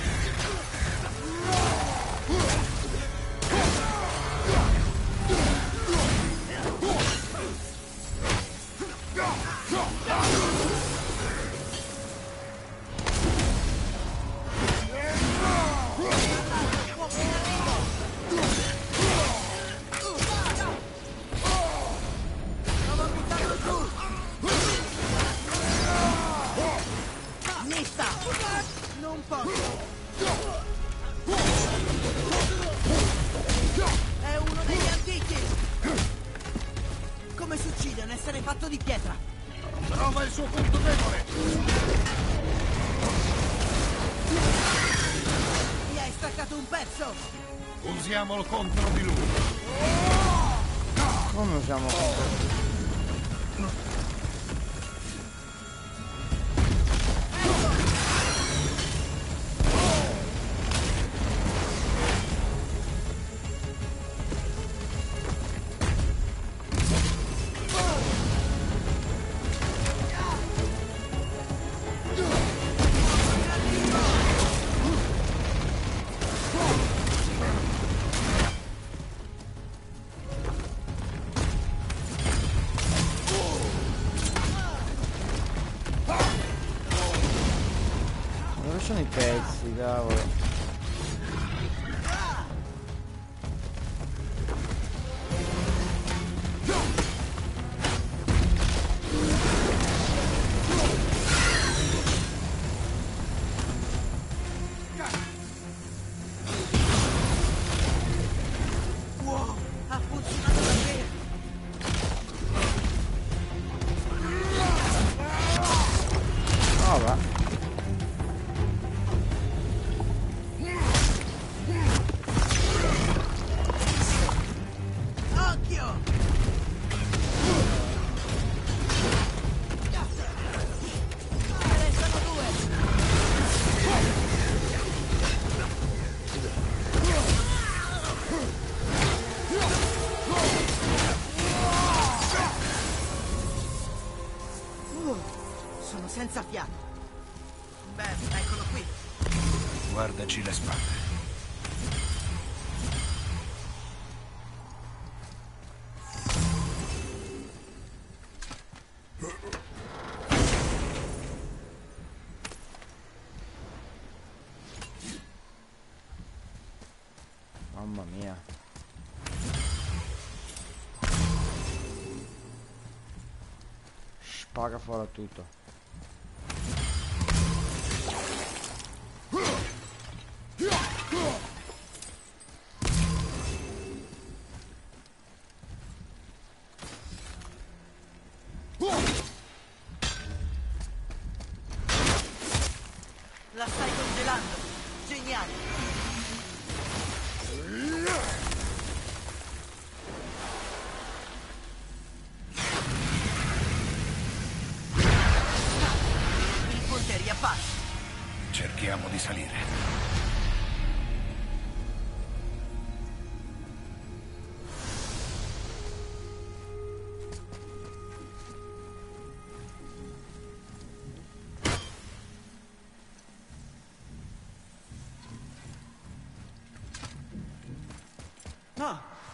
Spaga fuori tutto.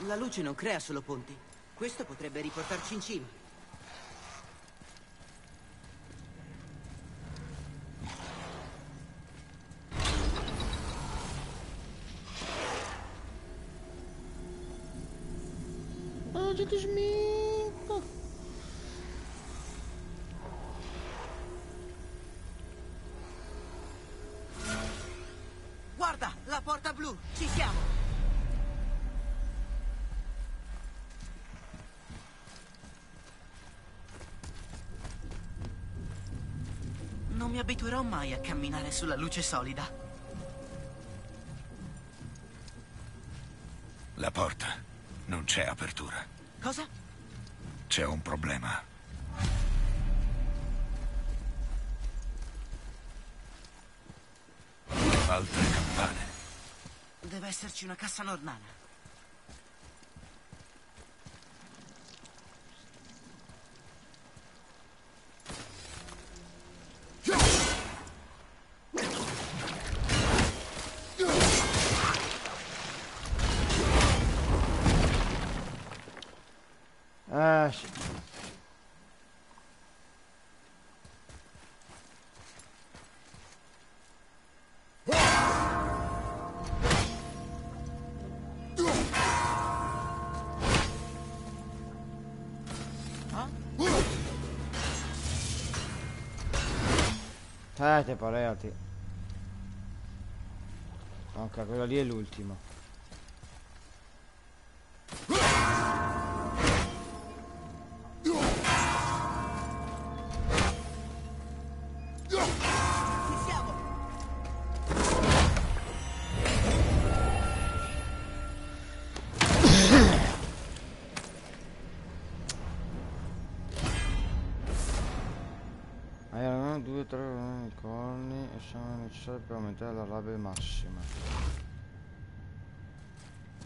La luce non crea solo ponti. Questo potrebbe riportarci in cima. Oggi sminco. Guarda, la porta blu. Ci siamo. Abituerò mai a camminare sulla luce solida. La porta. Non c'è apertura. Cosa? C'è un problema. Altre campane. Deve esserci una cassa nornana. Eh, te pareati. Ok, quello lì è l'ultimo. Per aumentare la rabbia massima.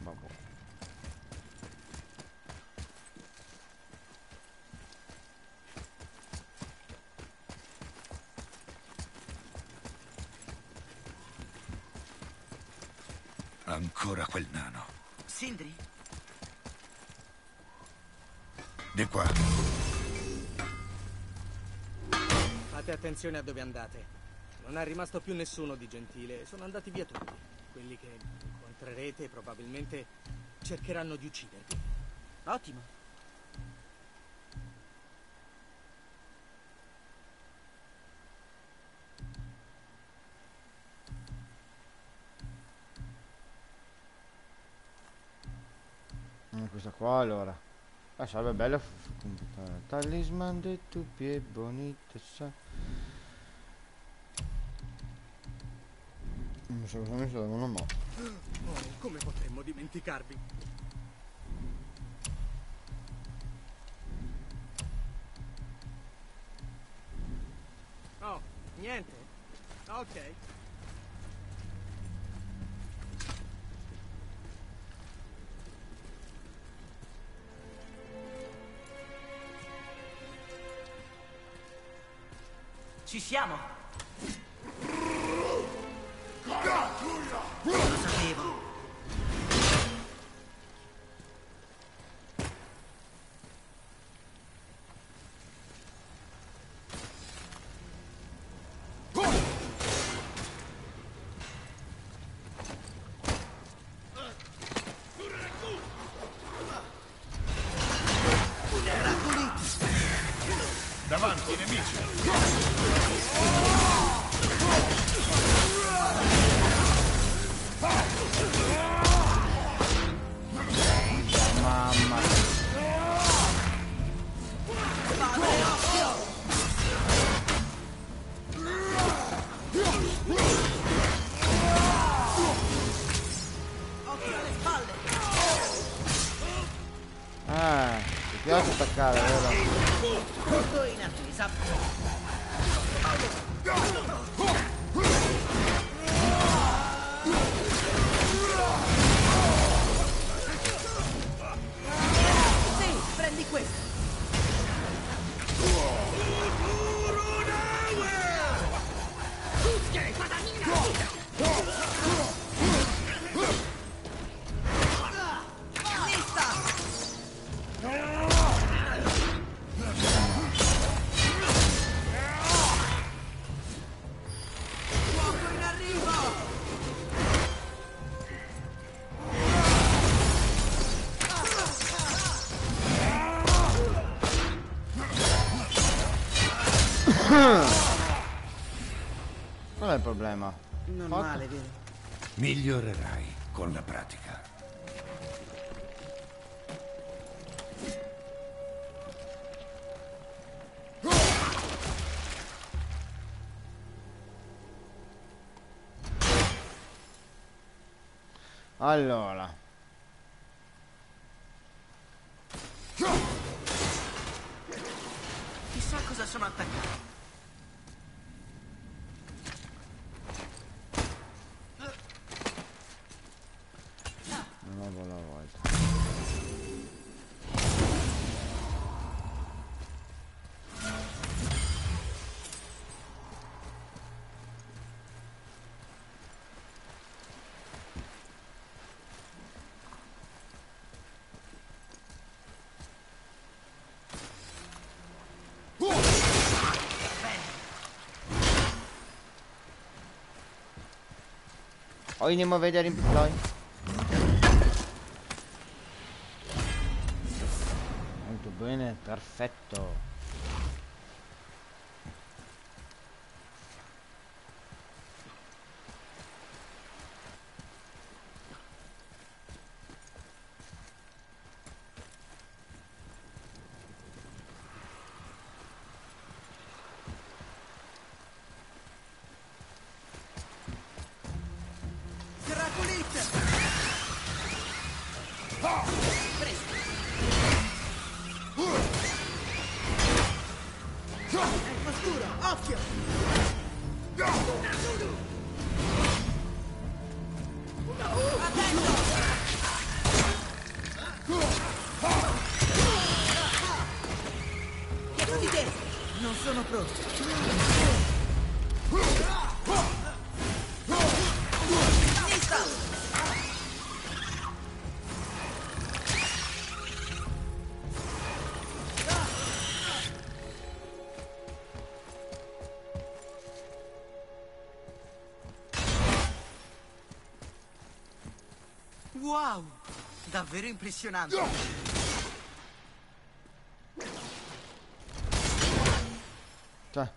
Vabbè. Ancora quel nano. Sindri? Di qua. Fate attenzione a dove andate. Non è rimasto più nessuno di gentile, sono andati via tutti. Quelli che incontrerete probabilmente cercheranno di uccidervi. Ottimo. Mm, questa qua allora. Ah, sarebbe completare. Talisman de tu pie bonite Non so cosa mi servono, ma. Oh, come potremmo dimenticarvi? Oh, niente? Ok. Ci siamo. Il problema? Non Fatto. male, vero? Migliorerai con la pratica. Allora. Chissà cosa sono attaccato. Una buona volta. Andiamo a vedere in poi. Molto bene, perfetto. Davvero impressionante. Cioè.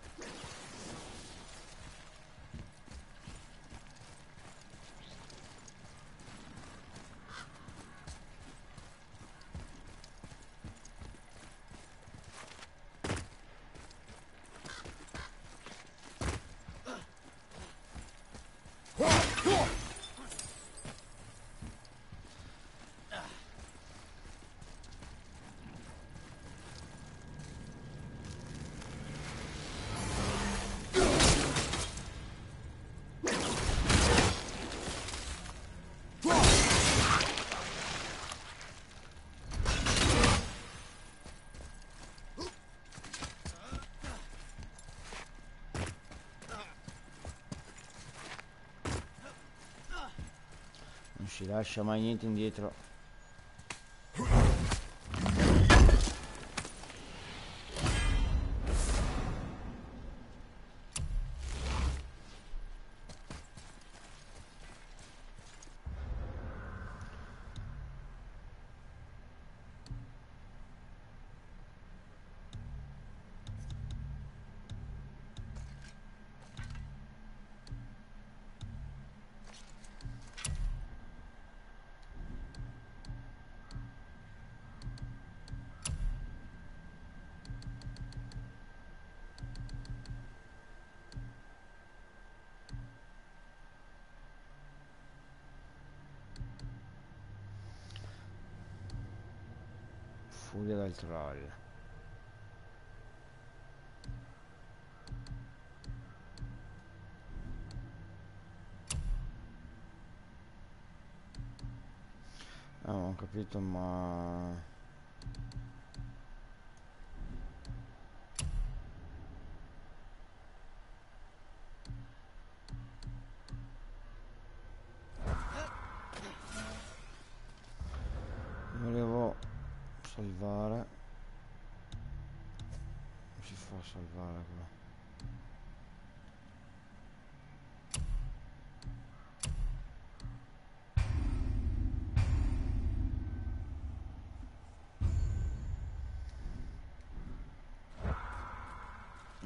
Non si lascia mai niente indietro. Furia del troll. Ah, ho capito, ma... Volevo salvare. Non si fa salvare qua.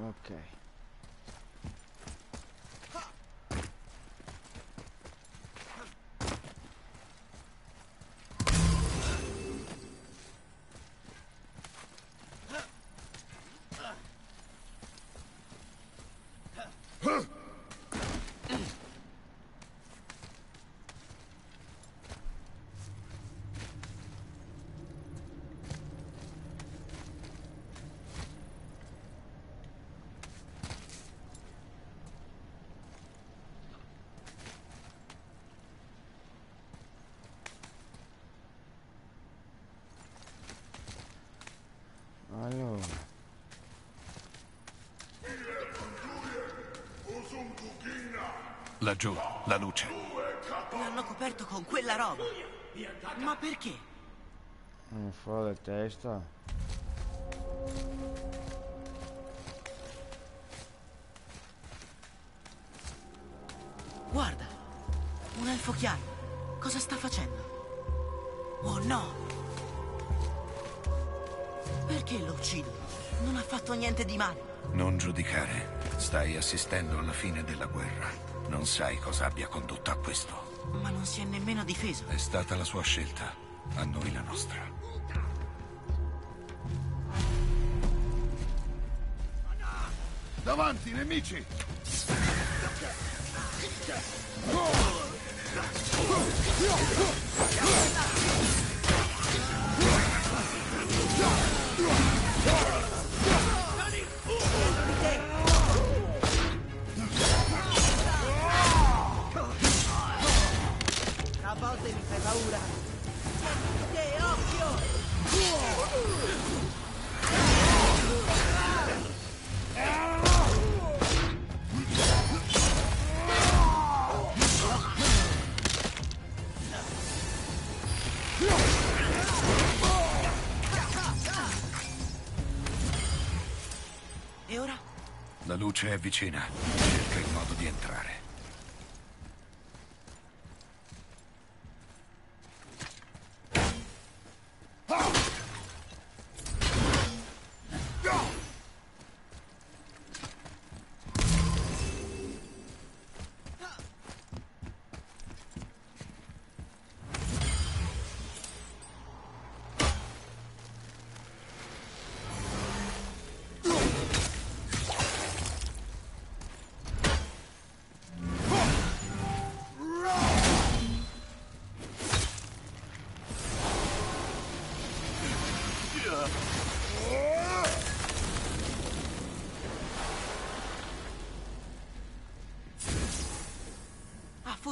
Ok. Allora. Laggiù, la luce. L'hanno coperto con quella roba. Ma perché? Mm, Fuori da testa. Guarda, un elfo chiaro. Cosa sta facendo? Oh no! Perché lo uccidono? Non ha fatto niente di male. Non giudicare. Stai assistendo alla fine della sai cosa abbia condotto a questo. Ma non si è nemmeno difeso. È stata la sua scelta. A noi la nostra. Davanti, nemici! A luce è vicina.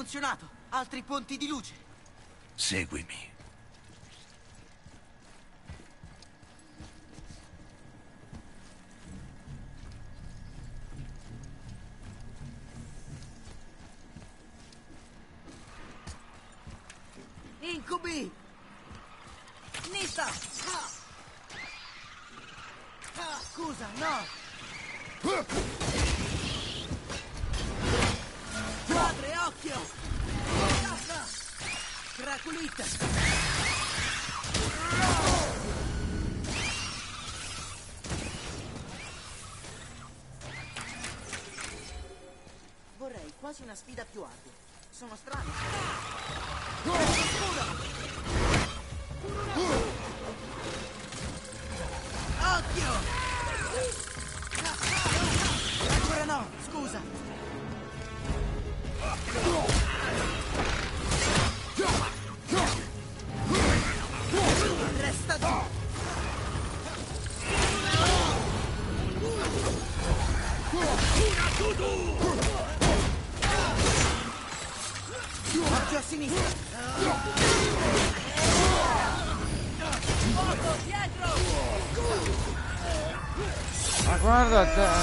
Funzionato! Altri ponti di luce! Seguimi. Una sfida più ardua. Sono strani. Ma guarda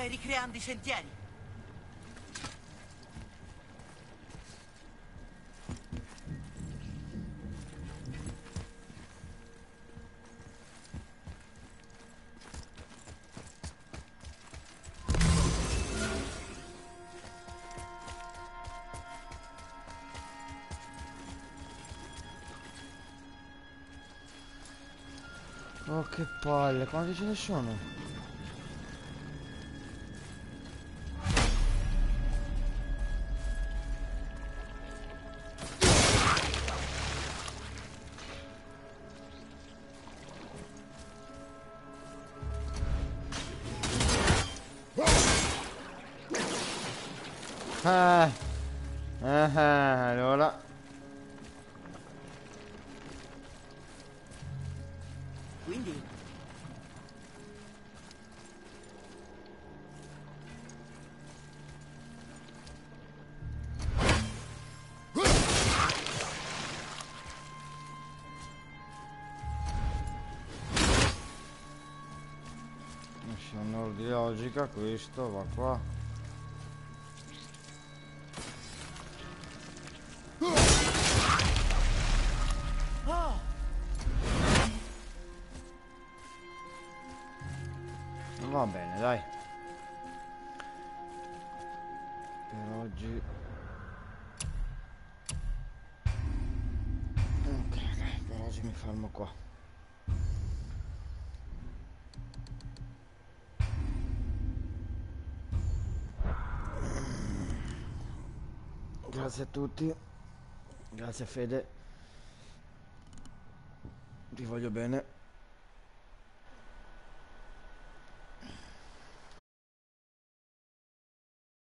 Stai ricreando i sentieri. Oh che palle, quanti ce ne sono? Ordine di logica, questo va qua. Va Grazie a tutti. Grazie Fede. Ti voglio bene.